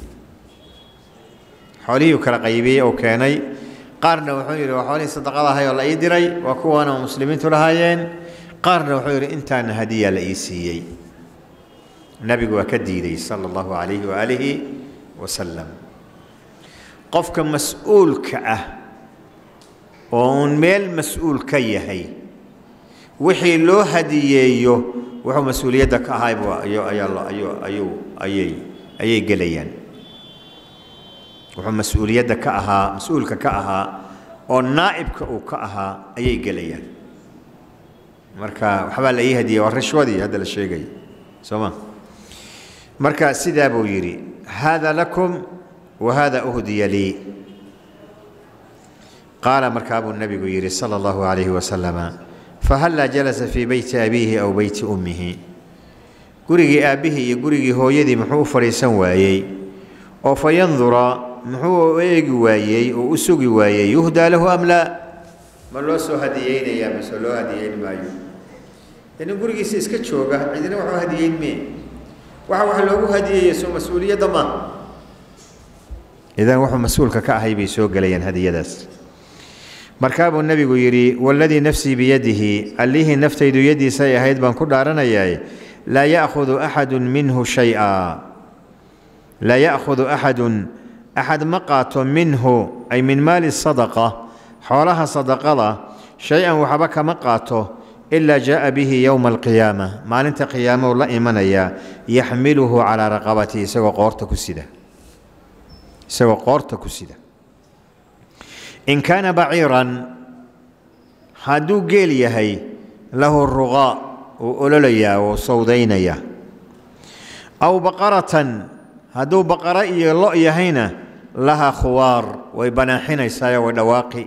xoolihii kala qaybiyey oo keenay qaarna wuxuu yidhi waa xoolihii sadaqada ahay oo la ii diray waa kuwaana muslimiintu lahaayeen qaarna wuxuu yidhi intaanna hadiyaa la ii siiyey nabigu waa ka diiday sala allahu calayhi waaalihi wasalam qofka mas'uulka ah oo uun meel mas'uul ka yahay. Wixii loo hadiyeeyo wuxuu mas'uuliyadda ka ahaayay ayay gelayaan. Wuxuu mas'uuliyadda ka ahaa mas'uulka ka ahaa oo naa'ibka uu ka ahaa ayay gelayaan. Marka waxbaa la ii hadiyey waa rishwadii hadda la sheegay. Soo ma marka sidaa buu yidhi haada lakum wa haada uhdiya lii qaala markaa buu nabigu yidhi sala allahu calayhi wasalama fahallaa jalasa fii beyti abiihi aw beyti ummihi gurigii aabbihii iyo gurigii hooyadii muxuu u fadhiisan waayey oo fa yandura muxuu eegi waayey oo u sugi waayey yuhdaa lahu am laa ma loo soo hadiyeynayaa mise loo hadiyeyn maayo nin gurigiisa iska jooga cidina waxu hadiyeyn mee waxa wax loogu hadiyeeya soo mas'uuliyadda ma idan wuxuu mas'uulka ka ahay bay soo gelayaan hadiyadaas markaa buu nebigu yidhi waladii nafsii biyadihi allihii naftaydu yaddiisay ahayd baan ku dhaaranayaa laa ya'khudu axadun minhu shay-a. Laa ya'khudu axadun axad ma qaato minhu ay min maali sadaqa xoolaha sadaqada shay-an waxba kama qaato ilaa jaa'a bihi yowma alqiyaama. Maalinta qiyaamou la imanayaa yaxmiluhu calaa raqabatihi isagoo qoorta ku sida. Isagoo qoorta ku sida in kaana baciiran hadduu geel yahay lahu ruqaa uu ololayaa oo sawdaynaya aw baqaratan hadduu baqaro iyo lo yahayna lahaa khuwaar way banaaxinaysaayo way dhawaaqi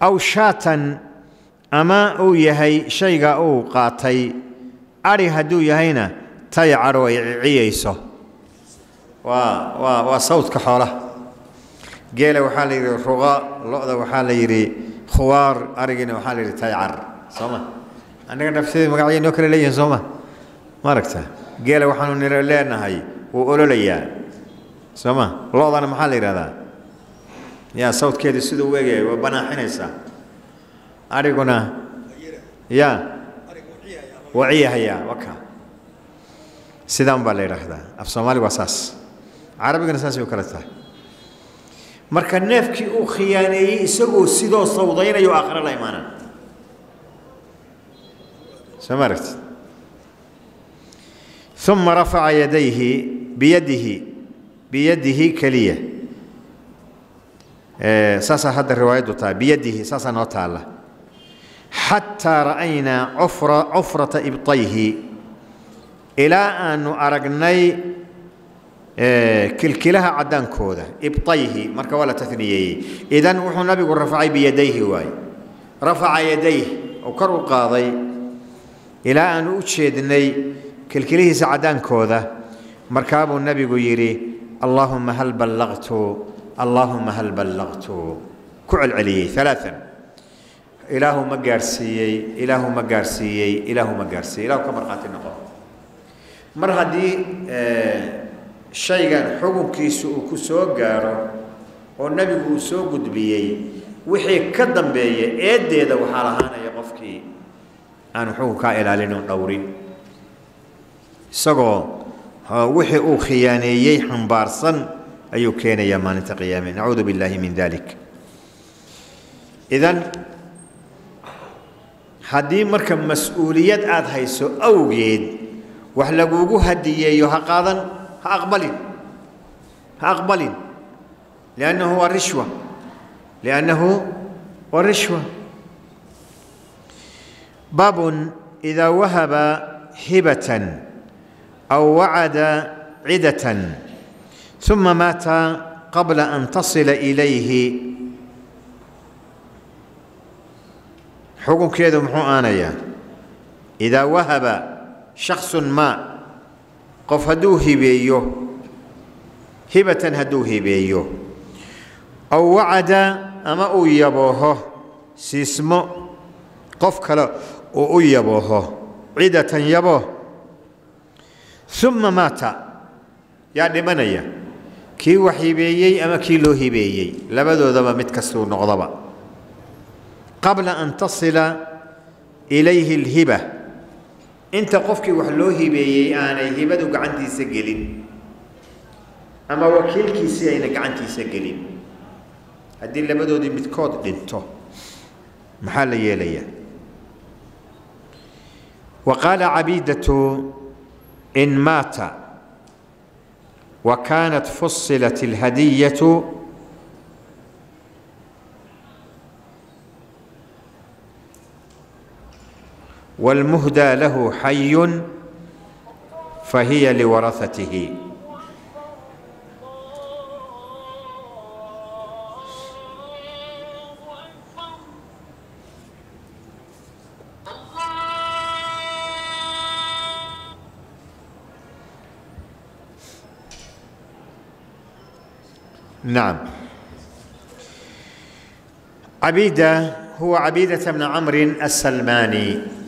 aw shaatan ama uu yahay shayga uu qaatay adhi hadduu yahayna taycaro ay geela waxaa la yidhi ruqa lo-da waxaa la yidhi khuwaar arigiina waxaa la yidhi taycar. Soo ma annaga nafsadii magacyo noo kale leeyihiin soo ma ma aragta geela waxaanu nilo leenahay wuu ololayaa. Soo ma lo-dana maxaa la yidhahdaa? Yaa sawdkeedu siduu u egaya waa banaaxinaysaa ariguna ya waciyahayaa waka. Sidaan baa la yidhaahdaa. Af soomaali waa saas. Carabigana saasay u kale tahay marka neefkii uu khiyaaneeyey isagoo sidoo sawdaynayo aakhiro la imaana soo ma aragti uma rafaca yadayhi biyadihi biyadihi keliya saasaa hadda riwaayaddu tahay biyadihi saasaa noo taalla. Xataa ra'aynaa cufra cufrata ibطayhi ilaa aanu aragnay kilkilaha caddaankooda ibطayhi marka waa la taniyeeyey idan wuxuu nabigu rafacay biyadayhi waaye rafaca yadayh oo kor u qaaday. Ilaa aanu u jeednay kilkilihiisa caddaankooda markaa buu nabigu yidhi allaahuma hal ballaqtu allaahuma hal ballaqtu. Ku celceliyey alaaan ilaahu ma gaarsiiyey ilaahu ma gaarsiiyey ilaahu ma gaarsiiyey. Ilahu ka markhaati noqo. Mar haddii shaygan xukunkiisu uu ku soo gaaro oo nebigu uu soo gudbiyey wixii ka dambeeya eeddeeda waxaa lahaanaya qofkii aanu xukunkaa ilaalin oo dhowrin isagoo wixii uu khiyaaneeyey xambaarsan ayuu keenayaa maalinta qiyaame nacuudu billaahi min dalik idan haddii marka mas-uuliyad aada hayso awgeed wax lagugu hadiyeeyo ha qaadan هاقبلين هاقبلين لأنه هو الرشوة. لأنه هو الرشوة. باب إذا وهب هبة أو وعد عدة ثم مات قبل أن تصل إليه. حكم كيد محو آنيا إذا وهب شخص ما qof hadduu hibeeyo hibatan hadduu hibeeyo aw wacada ama uu yabooho siismo qof kale uu u yabooho cidatan yabo uma maata yaa dhimanaya kii wax hibeeyey ama kii loo hibeeyey labadoodaba mid kastuu noqdaba qabla an tasila ilayhi alhiba inta qofkii wax loo hibeeyey aanay hibadu gacantiisa gelin. Ama wakiilkiisii ayna gacantiisa gelin. Haddii labadoodii midkood dhinto maxaa la yeelayaa? Wa qaala cabiidatu in maata. Wa kaanat fusilat alhadiyatu والمهدى له حي فهي لورثته. نعم. عبيدة هو عبيدة بن عمرو السلماني.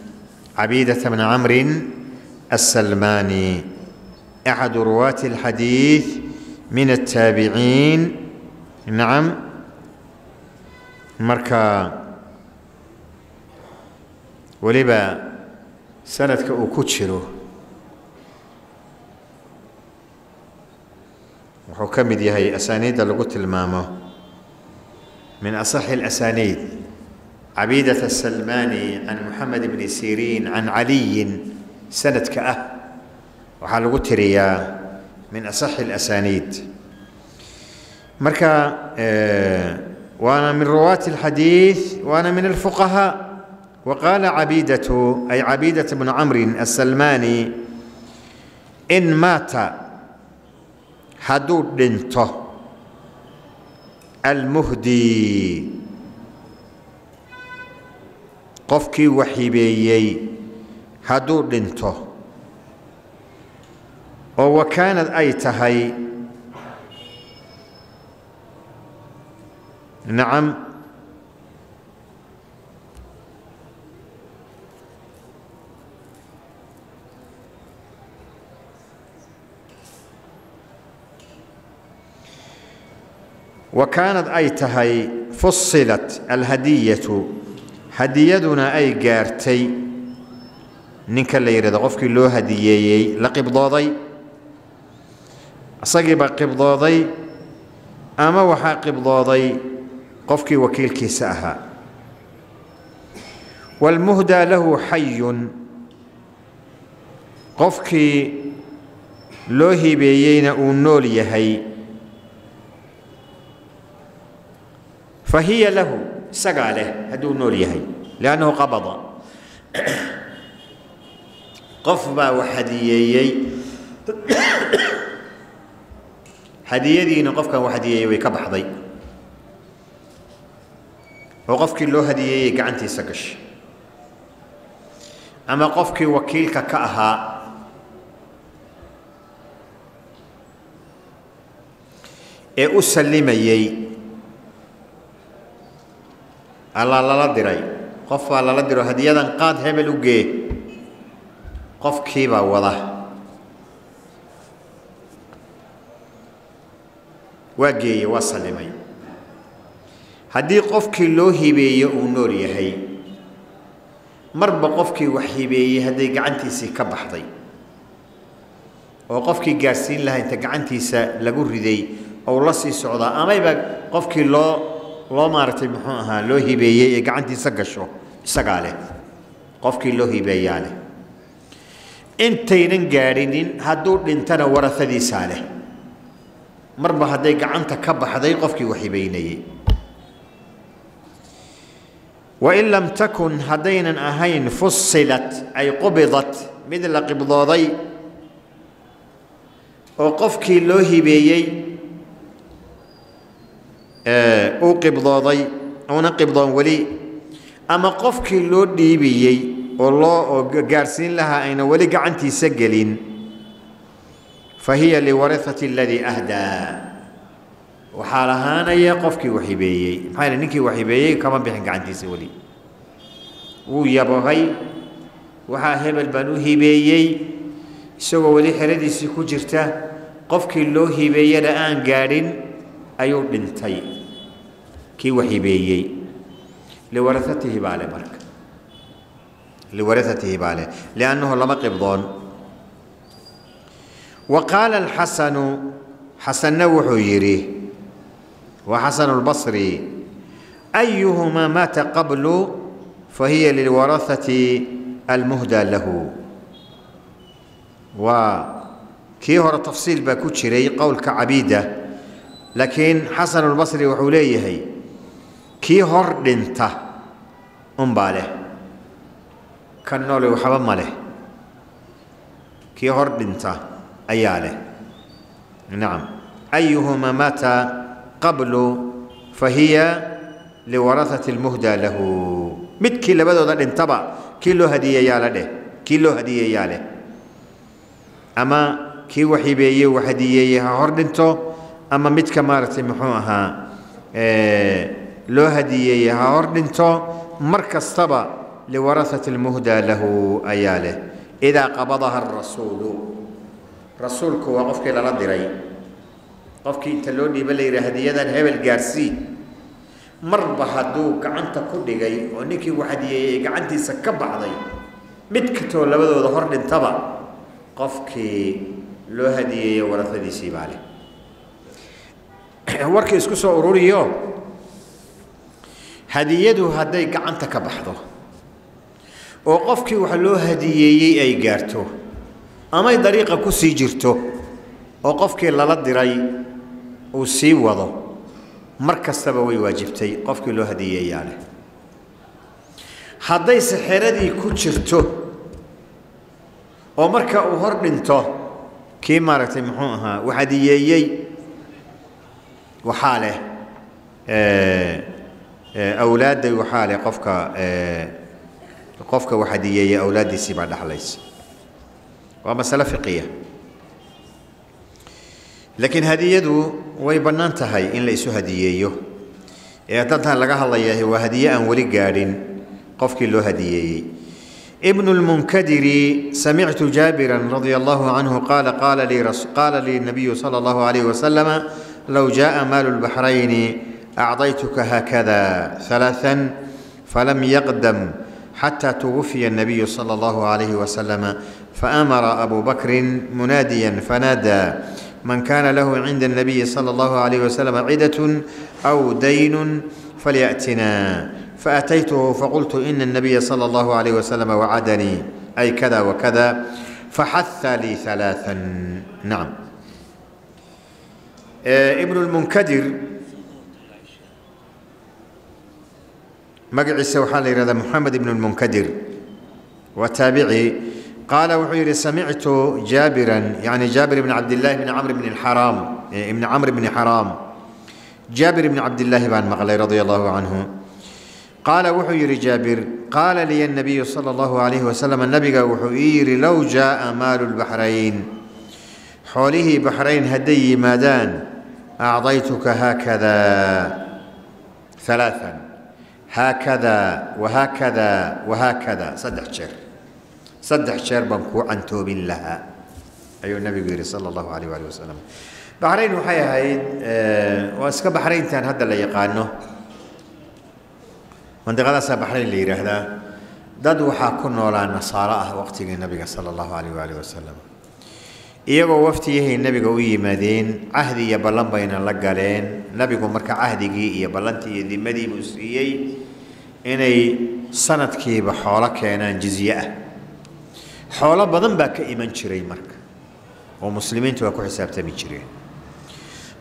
عبيدة بن عمرو السلماني. أحد رواة الحديث من التابعين. نعم. مركا. ولبا. سندك wuxuu ka mid yahay asaaniidda lagu tilmaamo min asaxi اlasaniid عبيدة السلماني عن محمد بن سيرين عن علي سند كأه وحال قتريا من أصح الأسانيد. مركا آه وأنا من رواة الحديث وأنا من الفقهاء. وقال عبيدة أي عبيدة بن عمرو السلماني إن مات حدود دنته المهدي. Qofkii waxibeeyey hadduu dhinto. oo wakaanad ay tahay nacam wakaanad ay tahay fusilat alhadiyatu hadiyaduna ay gaartay ninka la yidhahdo qofkii loo hadiyeeyey la qibdooday? Isagiiba qibdooday ama waxaa qibdooday qofkii wakiilkiisa ahaa? Waalmuhdaa lahu xayun. Qofkii loo hibeeyeyna uu nool yahay. Fa hiya lahu سقاله هدو نور يهي لأنه قبض. قف با وحدييي حدييي نقف كان وحدييي ويكبحضي وقف كي لو هدييي قعنتي سقش. أما قف كي وكيلك كأها. إي أسلمي يي allaa lala diray. Qof baa lala diro hadiyadan qaad hebel u gee. Qofkiibaa wada. Waa geeye waa sallimay haddii qofkii loo hibeeye uu nool yahay marba qofkii wax hibeeyey hadday gacantiisii ka baxday oo qofkii gaadhsiin lahaa inta gacantiisa lagu riday ou la sii socdaa amayba qofkii loo loo maaragtay muxuu ahaa loo hibeeyey ee gacantiisa gasho isagaa leh qofkii loo hibeeyaa leh intaynan gaadhinin hadduu dhintana warasadiisaa leh. Marba hadday gacanta ka baxday qofkii wax hibeynayey. Wain lam takun haddaynan ahayn fusilat ay qubidat mid la qibdooday oo qofkii loo hibeeyey uu qibdooday uuna qibdoon weli. Ama qofkii loo dhiibiyey oo loo oo gaadhsiin lahaa ayna weli gacantiisa gelin. Fa hiya liwarahati aladii ahdaa waxaa lahaanaya qofkii wax hibeeyey maxaa yele ninkii wax hibeeyey kama bixin gacantiisa weli. Wuu yabohay waxaa hebel baan u hibeeyey isagoo weli xeradiisii ku jirta qofkii loo hibeeyana aan gaadhin أيو بنتي كي وحي بيي لورثته بالي برك لورثته بالي لأنه لما قبضون وقال الحسن حسن نوح وحيري وحسن البصري أيهما مات قبل فهي للورثة المهدى له وكيهر تفصيل باكوتشري قول كعبيده laakiin xasanu lbasri wuxuu leeyahay kii hor dhinta unbaa leh. Ka noole waxba ma leh. Kii hor dhinta ayaa leh. Nacam ayuhumaa maata qablu fahiya liwarahati almuhdaa lahu. Midkii labadooda dhintaba kii loo hadiyeeyaa la dheh kii loo hadiyeeyaa leh. Ama kii wax hibeeyey wax hadiyeeyey ha hor dhinto ama midka maaragtay muxuu ahaa loo hadiyeeyey ha hor dhinto mar kastaba liwarahati almuhdaa lahu ayaa leh. Idaa qabadaha arasuulu rasuulku waa qofkii lala diray. Qofkii inta loo dhiiba la yidhaha hadiyadan hebel gaarsii marba hadduu gacanta ku dhigay oo ninkii wax hadiyeeyey gacantiisa ka baxday mid katoo labadooda hor dhintaba qofkii loo hadiyeeyo warahadiisii baa leh warkii isku soo ururiyo hadiyadu hadday gacanta ka baxdo oo qofkii wax loo hadiyeeyey ay gaarto amay dariiqa ku sii jirto oo qofkii lala diray uu sii wado mar kastaba way waajibtay qofkii loo hadiyeeyaa leh. Haddayse xeradii ku jirto oo marka uu hor dhinto kii maaragtay muxuu ahaa wax hadiyeeyey waxaa leh eh, eh, awlaadday waxaa leh qofka eh, qofka wax hadiyeeya awlaaddiisii baa dhaxlaysa. Waa masale fiqiya. Laakiin hadiyadu way bannaan tahay in la isu hadiyeeyo. Ee haddaantaan laga hadlayaa waa hadiye aan weli gaadhin qofkii loo hadiyeeyey. Ibn اlmunkadiri samictu jaabiran radia allahu canhu qaala qaala lii nabiyu sala اllahu alayh wasalama لو جاء مال البحرين أعطيتك هكذا ثلاثا فلم يقدم حتى توفي النبي صلى الله عليه وسلم فأمر أبو بكر مناديا فنادى من كان له عند النبي صلى الله عليه وسلم عدة أو دين فليأتنا. فأتيته فقلت إن النبي صلى الله عليه وسلم وعدني أي كذا وكذا فحث لي ثلاثا. نعم. ابن المنكدر. مقعس وحال هذا محمد بن المنكدر وتابعي. قال وحير سمعت جابرا يعني جابر بن عبد الله بن عمرو بن الحرام ابن عمرو بن حرام. جابر بن عبد الله بن مغلي رضي الله عنه. قال وحير جابر قال لي النبي صلى الله عليه وسلم النبي وحير لو جاء مال البحرين. حوله بحرين هدي مادان. أعطيتك هكذا ثلاثا. هكذا وهكذا وهكذا. صدح شر صدح شر بمكو عن توب لها أيها النبي قير صلى الله عليه وآله وسلم. بحرين وحيا هاي أه واسكا بحرين تان هذا اللي يقانه. من دغلا سا بحرين اللي يرهده دادو حاكو نولا نصارا أه وقت النبي صلى الله عليه وآله وسلم. Iyagoo waftiyahay nebiga u yimaadeen cahdi iyo ballan bayna la galeen. Nebigu marka cahdigii iyo ballantii iyo dimadii buu siiyey inay sanadkiiba xoolo keenaan jizye ah. Xoolo badan baa ka iman jiray marka oo muslimiintu waa ku xisaabtami jireen.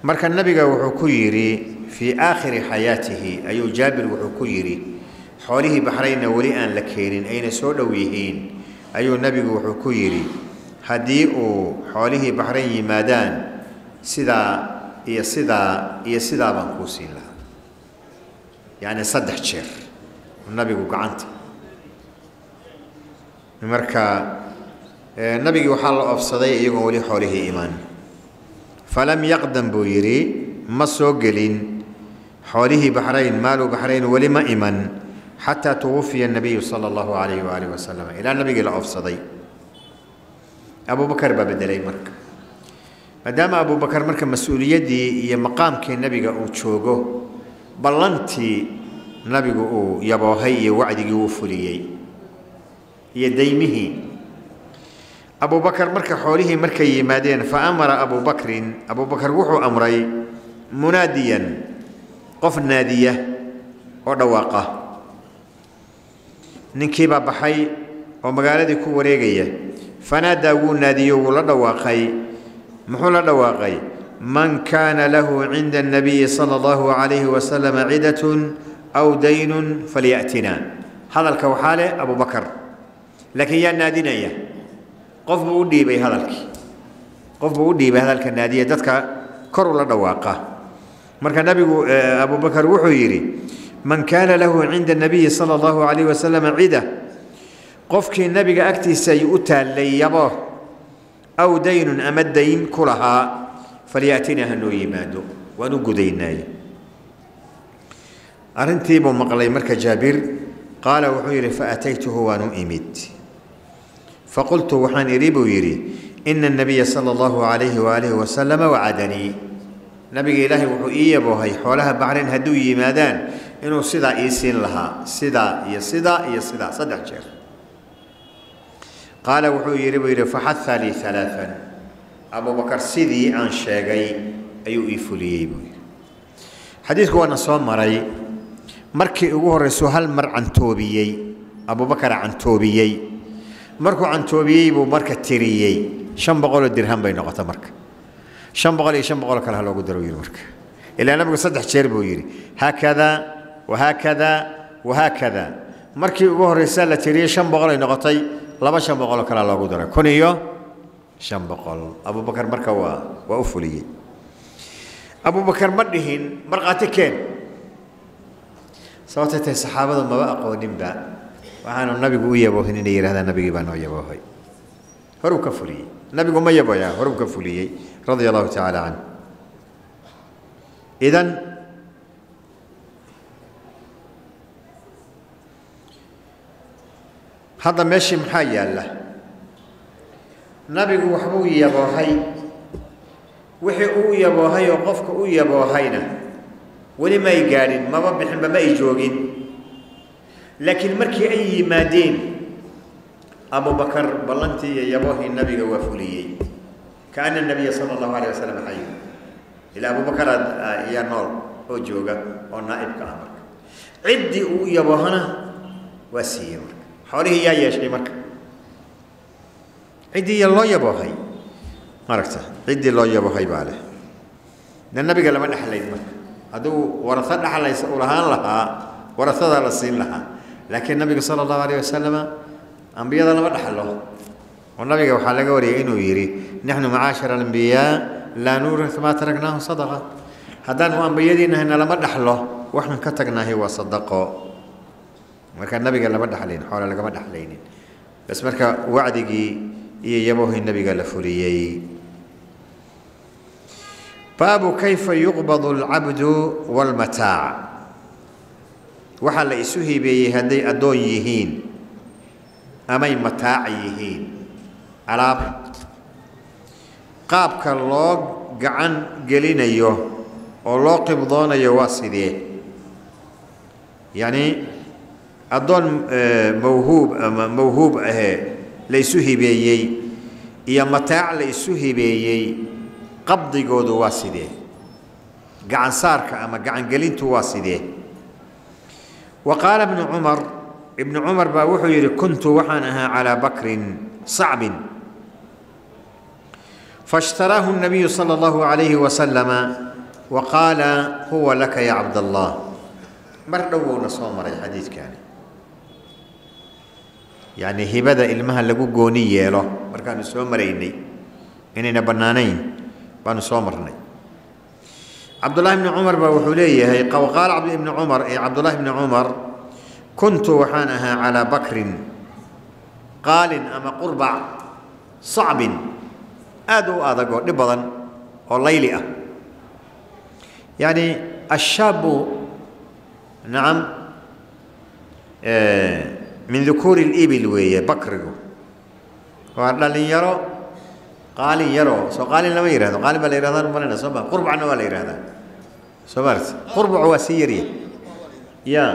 Marka nebiga wuxuu ku yidhi fii aakhiri xayaatihi ayuu jaabir wuxuu ku yidhi xoolihii baxraynna weli aan la keenin ayna soo dhow yihiin ayuu nebigu wuxuu ku yidhi هدي أو حوله بحريني مدان سدا يا سدا يا سدا بنكوسيلا يعني صدح شير. النبي وقعت مركا النبي وحال افصدي يقول حوله إيمان. فلم يقدم بويري ما سوغلين حوله بحرين مالو بحرين ولما إيمان. حتى توفي النبي صلى الله عليه وآله وسلم. إلى النبي صلى الله عليه وسلم abubakar baa bedelay marka. Maadaama abubakar marka mas'uuliyaddii iyo maqaamkii nabiga uu joogo ballantii nabigu uu yaboohay iyo wacdigii uu fuliyey. Iyo daymihii. Abubakar marka xoolihii markay yimaadeen fa amara abubakrin abubakar wuxuu amray munaadiyan qof naadiya oo dhawaaqa. Ninkiibaa baxay oo magaaladii ku wareegaya فنادوا ناديو ولا دواقي محل دواقي. من كان له عند النبي صلى الله عليه وسلم عدة أو دين فليأتنا. هذا الكوحالة أبو بكر. لكن يا نادينا يا قف بودي بي هذا الك قف بودي بي هذا الك النادية تتكا كر ولا دواقة. مركا النبي أبو بكر وحيري من كان له عند النبي صلى الله عليه وسلم عدة qofkii nebiga agtiisa ay u taallayabo aw daynun ama dayn ku lahaa falyaatinaa ha yimaado waan u gudaynaay arrintiibuu maqlay marka jaabir qaala wuxuu yidhi faataytuhu waan u imid. Faqultu waxaan idhi buu yidhi ina anabiya sala allahu calayhi waaalihi wasalama wacadanii nabiga ilaahay wuxuu ii yaboohay xoolaha bacrin hadduu yimaadaan inuu sidaa ii siin lahaa sidaa iyo sidaa iyo sidaa saddex jeer qaala wuxuu yidhi buu yidhi faxaha lii alaaan abubakar sidii aan sheegay ayuu ii fuliyey buu yidhi. Xadiidku waana soo maray. Markii ugu horreysuu hal mar cantoobiyey abubakar cantoobiyey. Markuu cantoobiyey buu marka tiriyey. Shan boqoloo dirham bay noqota marka. Shan boqol iyo shan boqol kale ha loogu daro yidhi marka. Ilaa nabigu saddex jeer buu yidhi haakada wahaakada wahaakada markii ugu horreysaa la tiriyey shan boqol ay noqotay laba shan boqoloo kalea loogu daray kun iyo shan boqol abubakar marka waa waa u fuliyey abubakar ma dhihin markhaati keen sababtay tahay saxaabadu maba aqooninba waxaanu nabigu u yaboohin inay yidhahdaan nabigii baa noo yaboohay horuu ka fuliyey nabigu ma yaboyaa horuu ka fuliyey radia allahu tacaala canh idan hadda meeshii maxaa yaalla? Nabigu waxbuu yaboohay. Wixii uu yaboohay oo qofka u yaboohayna weli ma ay gaadhin maba bixinba ma ay joogin. Laakiin markii ay yimaadeen abubakar ballantii iyo yaboohii nabiga waa fuliyey. Kaana nabiya sala allahu alayh wasalam xayu ilaa abubakar ayaa nool oo jooga oo naa'ibka ah marka. Ciddii uu yaboohana waa siiyey marka xoolihii yaa yeeshay marka ciddii loo yaboohay maragta ciddii loo yaboohay baa leh de nabiga lama dhexlayn marka hadduu warasa dhexlaysa uu lahaan lahaa warasadaa la siin lahaa laakiin nabiga sala allahu alayh wasalama ambiyada lama dhexlo oo nabiga waxaa laga wariyay inuu yidhi naxnu macaashara alambiyaa laa nuuris maa taraknaahu sadaqa haddaanu ambiyadiinahay nalama dhexlo waxaan ka tagnaahay waa sadaqo marka nabiga lama dhexlayn xoole lagama dhexlaynin bas marka wacdigii iyo yaboohii nabiga la fuliyey. Baabu kayfa yuqbadu alcabdu wاlmataac waxaa la isu hibeeyey hadday addoon yihiin amay mataac yihiin. Alaab. Qaabka loo gacan gelinayo oo loo qibdoonayo waa sidee? Yacni أظن آه، موهوب آه، موهوب أه ليسو هبيعي يا متاع ليسو هبيعي قبض جود واسدة قعن سارك أما قعن جلين تواسدة وقال ابن عمر ابن عمر باوحير كنت وحنها على بكر صعب. فاشتراه النبي صلى الله عليه وسلم وقال هو لك يا عبد الله. مرة ونصوم الحديث كان. يعني. يعني هي بدا إلمها لغو غوني يلو مركا نسو مريني. اننا بنانين بان سومرني عبد الله بن عمر بوحولية هي قال عبد بن عمر اي عبد الله بن عمر كنت وحانها على بكر قال اما قربع صعب. أدو ادغو نبضن أو ليليه يعني الشاب نعم إيه min dukuuri libil weeye bakrigu. Waa dhalinyaro qaalin yaroo soo qaalin lama yihahdo qaalin baa la yihahdaa malina soo ma qurbacna waa la yihahdaa soo maarti qurbacu waa sii yarya ya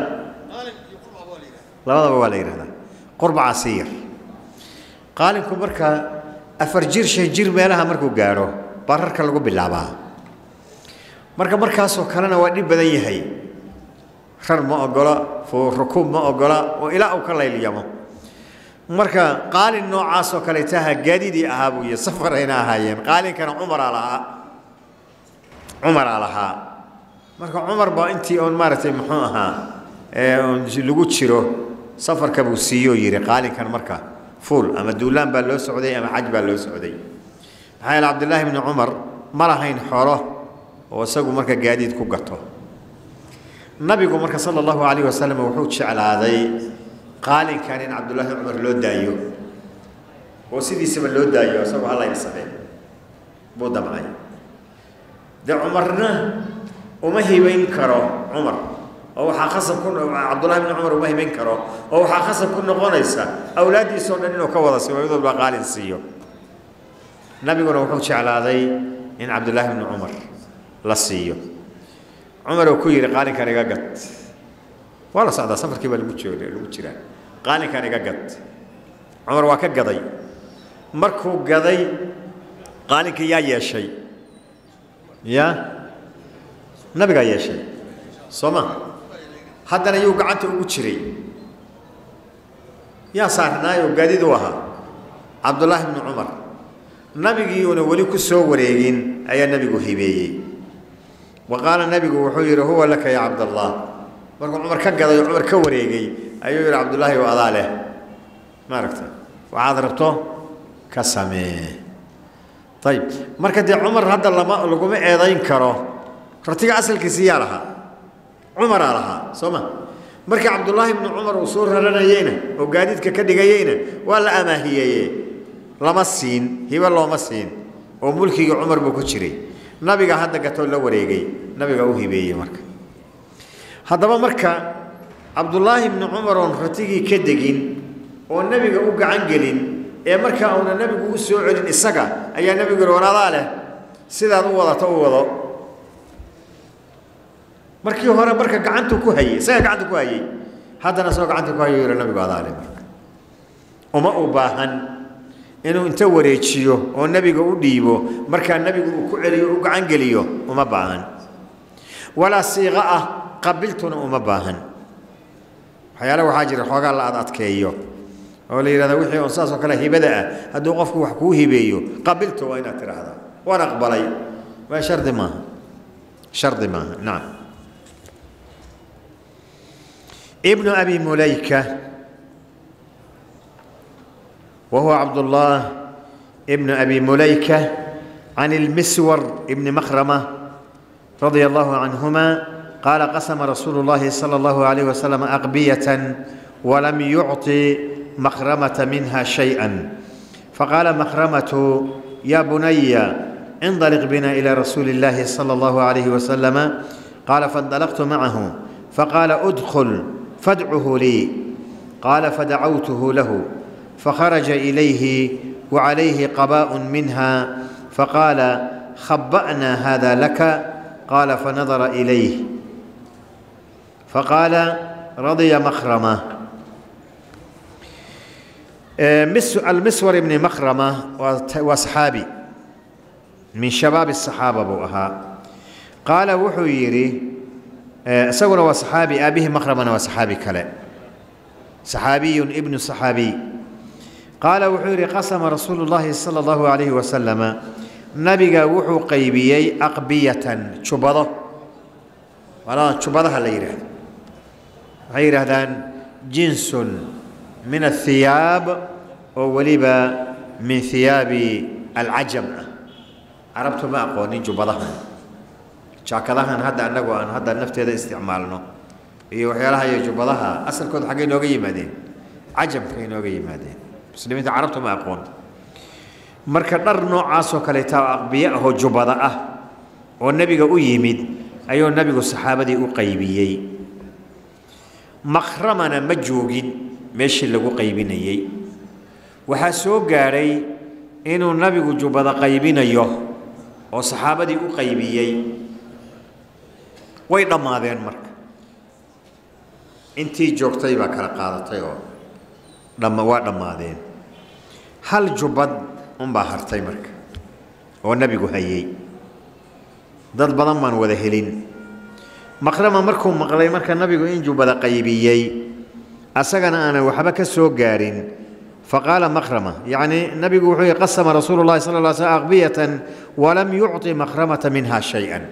labadaba waa la yihahdaa qurbacaa sii yar. Qaalinku marka afar jir shan jir meelaha markuu gaadho baa rarka lagu bilaabaa. Marka markaasoo kalena waa dhib badan yahay خر ما أقوله فركوب ما أقوله وإلى أكل لي اليوم مركا قال إنه عاصو كليتها جديد أهابو يسفر هنا هايم قال إن كان عمر على عمر على ها. مركا عمر با أنتي أون مرت محاها إيه، أون لقو تشرو سفر كبو سيو يري. قال إن كان مركا فول. أما دولان بلو سعودي أما حج بلو سعودي. هاي عبد الله بن عمر مرهين حاره وسقو مركا جديد كوكتو نبي عمر صلى الله عليه وسلم وحوش على هذا قال إن كان عبد الله عمر لود دايو. وسيدي سب لود دايو سب الله يسلم بودا معي ده عمرنا وما هي بين كرو عمر. أو حاخص كن عبد الله بن عمر وما هي بين كرو أو حاخص كن غنيسة. أولادي سون إنه كوضع سوى يضرب قال سيو. النبي عمر وحوش على هذا إن عبد الله بن عمر لصيو عمر وكو يري كان يغا قد صعد سفر كي بالو جوي لو كان يغا عمر وا كغداي مركو غداي قالن كي يا يشي. يا؟ نبي غا يشي. سوما حتى يو قعت أو جيري يا صاحنا يو غادي دوها عبد الله بن عمر. نبي يونا ولي كسو وريين أيا نبي هيبيي wa qaala nebigu wuxuu yidhi huwa laka ya cabdallah markuu cumar ka gaday oo cumar ka wareegay ayuu yidhi cabdullaahi oo adaa leh. Maaragta waxaad rabto ka samee. Ayib marka dee cumar hadda lama laguma eedayn karo. Ratiga asalkiisi yaa lahaa. Cumaraa lahaa soo ma? Markii cabdullaahi bni cumar uu soo raranayeyna oo gaadiidka ka dhigayeyna waa la amaahiyeeye lama siin hibe looma siin oo mulkigii cumar buu ku jiray nabiga hadda gatoo la wareegay. Nabiga u hibeeyey marka. Haddaba marka cabdullaahi bni cumar oon ratigii ka degin oo nebiga u gacan gelin ee markaa uuna nebigu u soo celin isaga ayaa nebigu yihi waradaa leh sidaad u wadato u wado. Markii hore marka gacantu ku hayey isaga gacanta ku hayey haddana isagoo gacanta ku hayo yihi nabigu adaa marka. Uma u baahan inuu inta wareejiyo oo nebiga u dhiibo markaa nebigu uu ku celiyo u gacan geliyo uma baahan. Walaa siiqo ah qabiltuna uma baahan. Waxyaale waxaa jira xoogaa la ad adkeeyo oo la yidhahda wixii on saas oo kale hibada ah. Hadduu qofku wax kuu hibeeyo qabiltu waa inaad tidhaahdaa. Waan aqbalay. Waa shardi maaha. Shardi maaha. Nacam ibnu abi mulayka وهو عبد الله ابن أبي مليكة عن المسور ابن مخرمة رضي الله عنهما قال قسم رسول الله صلى الله عليه وسلم أقبية ولم يعطي مخرمة منها شيئا. فقال مخرمة يا بني انطلق بنا إلى رسول الله صلى الله عليه وسلم. قال فانطلقت معه. فقال ادخل فادعه لي. قال فدعوته له. فخرج إليه وعليه قباء منها فقال خبأنا هذا لك؟ قال فنظر إليه. فقال رضي مخرمة. المسور بن مخرمة وصحابي من شباب الصحابة بوها قال وحيري سور وصحابي أبيه مخرمة وصحابي كلا. صحابي ابن صحابي. qaala wuxuu yidhi qasama rasuulu llaahi sala allahu calayhi wasalama nabiga wuxuu qaybiyey aqbiyatan jubbado walada jubbadaha la yidhaahdo waxay yidhaahdaan jinsun min athiyaab oo weliba min hiyaabi alcajam ah carabtu ma aqoonin jubbadahan jaakadahan hadda annagu aan hadda nafteeda isticmaalno iyo waxyaalaha iyo jubbadaha asalkooda xaggay nooga yimaadeen cajabkay nooga yimaadeen muslimiinta carabtu ma aqoon. Marka dhar noocaasoo kaleeta aqbiye ahoo jubbada ah oo nebiga u yimid ayuu nebigu saxaabadii u qaybiyey. Makhramana ma joogin meeshii lagu qaybinayey. Waxaa soo gaadhay inuu nabigu jubbada qaybinayo oo saxaabadii u qaybiyey. Way dhammaadeen marka. Intii joogtay baa kala qaadatay oo waa dhammaadeen هل جبد؟ أم بحر تيمرك. هو النبي قهيي ضد بضمن وذهلين مقرم مركو مقلي مرك النبي قهين جبد قيبيي. أسقنا أنا وحبك السوق قارين. فقال مخرمة يعني نبي قهي قسم رسول الله صلى الله عليه وسلم أغبية ولم يعطي مخرمة منها شيئا.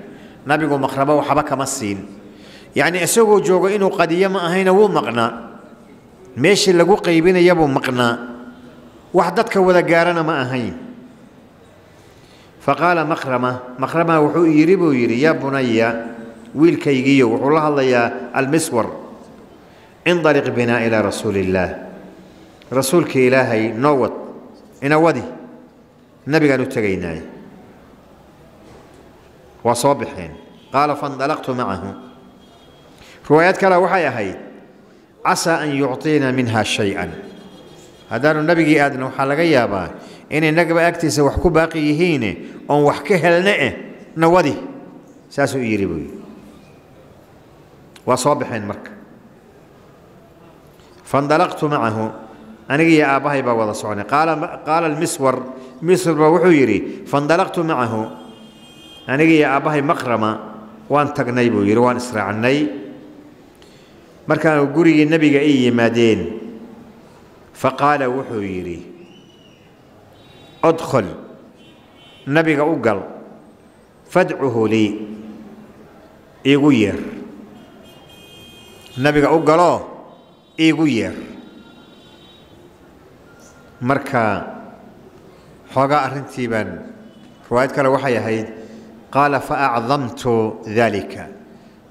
نبي قهي مخرمة وحبك مسين. يعني أسوق جوغ إنه قد يما أهين ومقنا ماشي لقو قيبين يبو مقنا وحدتك ولا جارنا ما أهين. فقال مخرمة مخرمة وحو يريبو يري يا بنيا ويل كيجي الله يا المسور. انطلق بنا إلى رسول الله. رسولك إلهي نوت إن ودي. نبي قالوا تجيناي وصابحين قال فانطلقت معه. روايات كلا وحيا هي عسى أن يعطينا منها شيئا. Haddaanu nabigii aadna waxaa laga yaabaa inay nagaba agtiisa wax ku baaqi yihiine oon wax ka helna eh na wadi. Saasuu yidhi buu yidhi waa soo baxeen marka. Faindalaqtu macahu anigiiyo aabbahay baa wada soconay. Qaala almiswar miswar baa wuxuu yidhi faindalaqtu macahu anigiiyo aabbahay maqrama waan tagnay buu yidhi waan israacnay markaanu gurigii nebiga ay yimaadeen faqaala wuxuu yidhi odkhol nabiga u gal fadcuhu lii iigu yeer. Nabiga u galoo iigu yeer. Marka xoogaa arrintii baan riwaayad kale waxay ahayd qaala faacdamtu daalika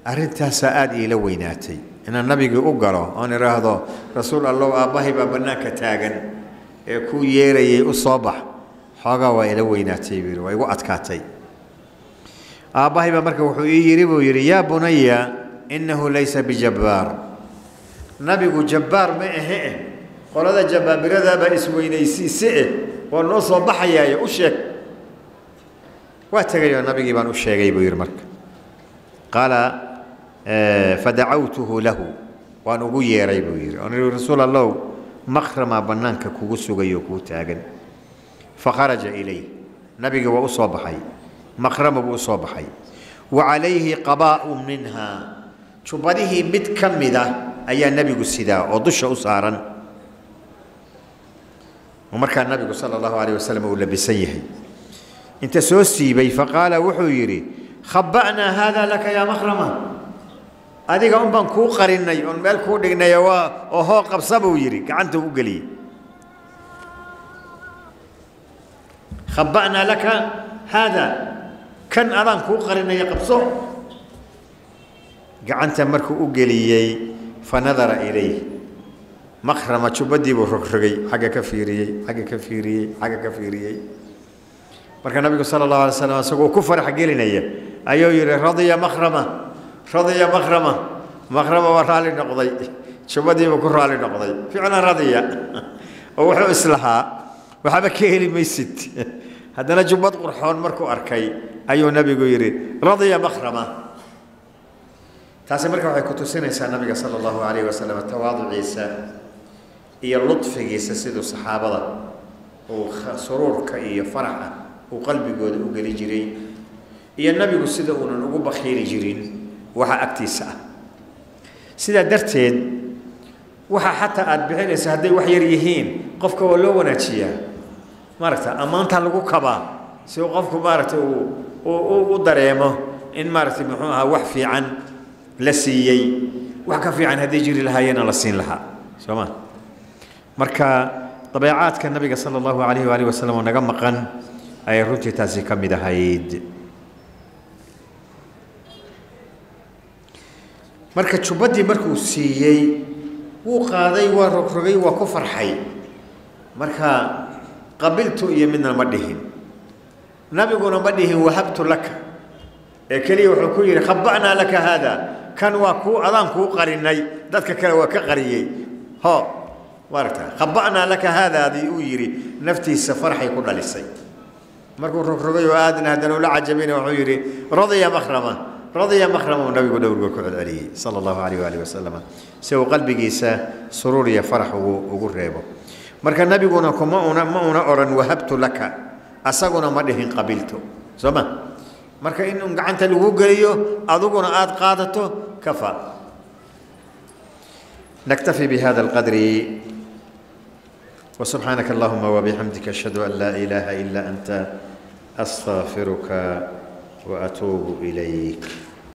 arrintaasaa aada iila weynaatay إن النبي جو أقرأ. أنا رهضة. رسول الله أباهي ببنك تاجن كو يري الصباح حاجة وإلى وين تبير ووقت كاتي. أباهي بمركو يري ويري يا بنيا إنه ليس بجبار. نبي جو جبار ما إيه قال هذا جبار برد هذا اسمه يسي سئ. والله صباح يا يوشك وقت جاي النبي جبان وشيء جاي بيرمك قال آه، فدعوته له. وأنا أقول يا ريب رسول الله مخرم بنانك كوكوس ويوكو تاجن فخرج إليه نبي وأصاب حي. مخرم وأصاب حي. وعليه قباء منها. شو بديه متكمدة أي النبي السيدة ودش أسارا. ومر كان النبي صلى الله عليه وسلم ولا بسيه أنت سوسي بي فقال وحويري خبأنا هذا لك يا مخرمة. أدي كم بنكو قرين ناي أن بيل كو دين ناي وا أوه قب سبوا يري كأن تبو قلي خبأنا لك هذا كان أران كو قرين ناي قب سو كأن تمر كو قلي يي فنظر إليه مخرمة شو بدي بروك رجعي حاجة كفيري حاجة كفيري حاجة كفيري بركنا بيقول صلى الله عليه وسلم سو كفر حقيلي نية أيوة يري رضي يا مخرمة رضي مخرمة مخرمة ورالي نقضي. شو بدي بكرالي نقضي. في أنا رضي. وحب إصلاحها وحب كهلي ميسد هذا أنا جبت قرحون مركو أركي. أيو نبي قيري رضي مخرمة تاسي مركو حي كتو سنة سنة نبي صلى الله عليه وسلم. التواضع عيسى هي اللطف عيسى سيد الصحابة وسرور كأي فرحة. وقلبي قد جري. هي النبي قصده أنه نقوم بخير جرين waxa agtiisa ah. Sidaa darteed waxa xataa aada bixinaysa hadday wax yar yihiin qofka waa loo wanaajiyaa. Maaragta ammaantaa lagu kabaa si uu qofku maaragtay uu u dareemo in maaragtay muxuu ahaa wax fiican la siiyey wax ka fiican haddii jiri lahaayena la siin lahaa. Soo ma? Marka dabeecaadka nabiga sala allahu calayhi waalihi wasalam oo naga maqan ayay runtii taasi ka mid ahayd marka jubbaddii markuu siiyey wuu qaaday waa rogrogay waa ku farxay. Marka qabiltu iyo midna ma dhihin. Nabiguna ma dhihin wahabtu laka. Ee keliya wuxuu ku yidhi khaba'naa laka haada kan waa kuu adaan kuu qarinay dadka kale waa ka qariyey. Ho maaragta khaba'naa laka haadaadii uu yidhi naftiisa farxay ku dhalisay. Markuu rogrogay oo aadna haddana ula cajabina wuxuu yidhi radiya makhrama رضي الله مخرم النبي قد أقول لك علي صلى الله عليه وآله وسلم. سو قلب جيسا سرور يا فرح وغريبه مرك النبي قلنا كم أنا ما أنا أرن وهبت لك. أسقنا ما لهن قبلته. سما مرك إن عن تلوه قريه أذقنا آت قادته كفى. نكتفي بهذا القدر. وسبحانك اللهم وبحمدك أشهد أن لا إله إلا أنت أستغفرك وأتوب إليك.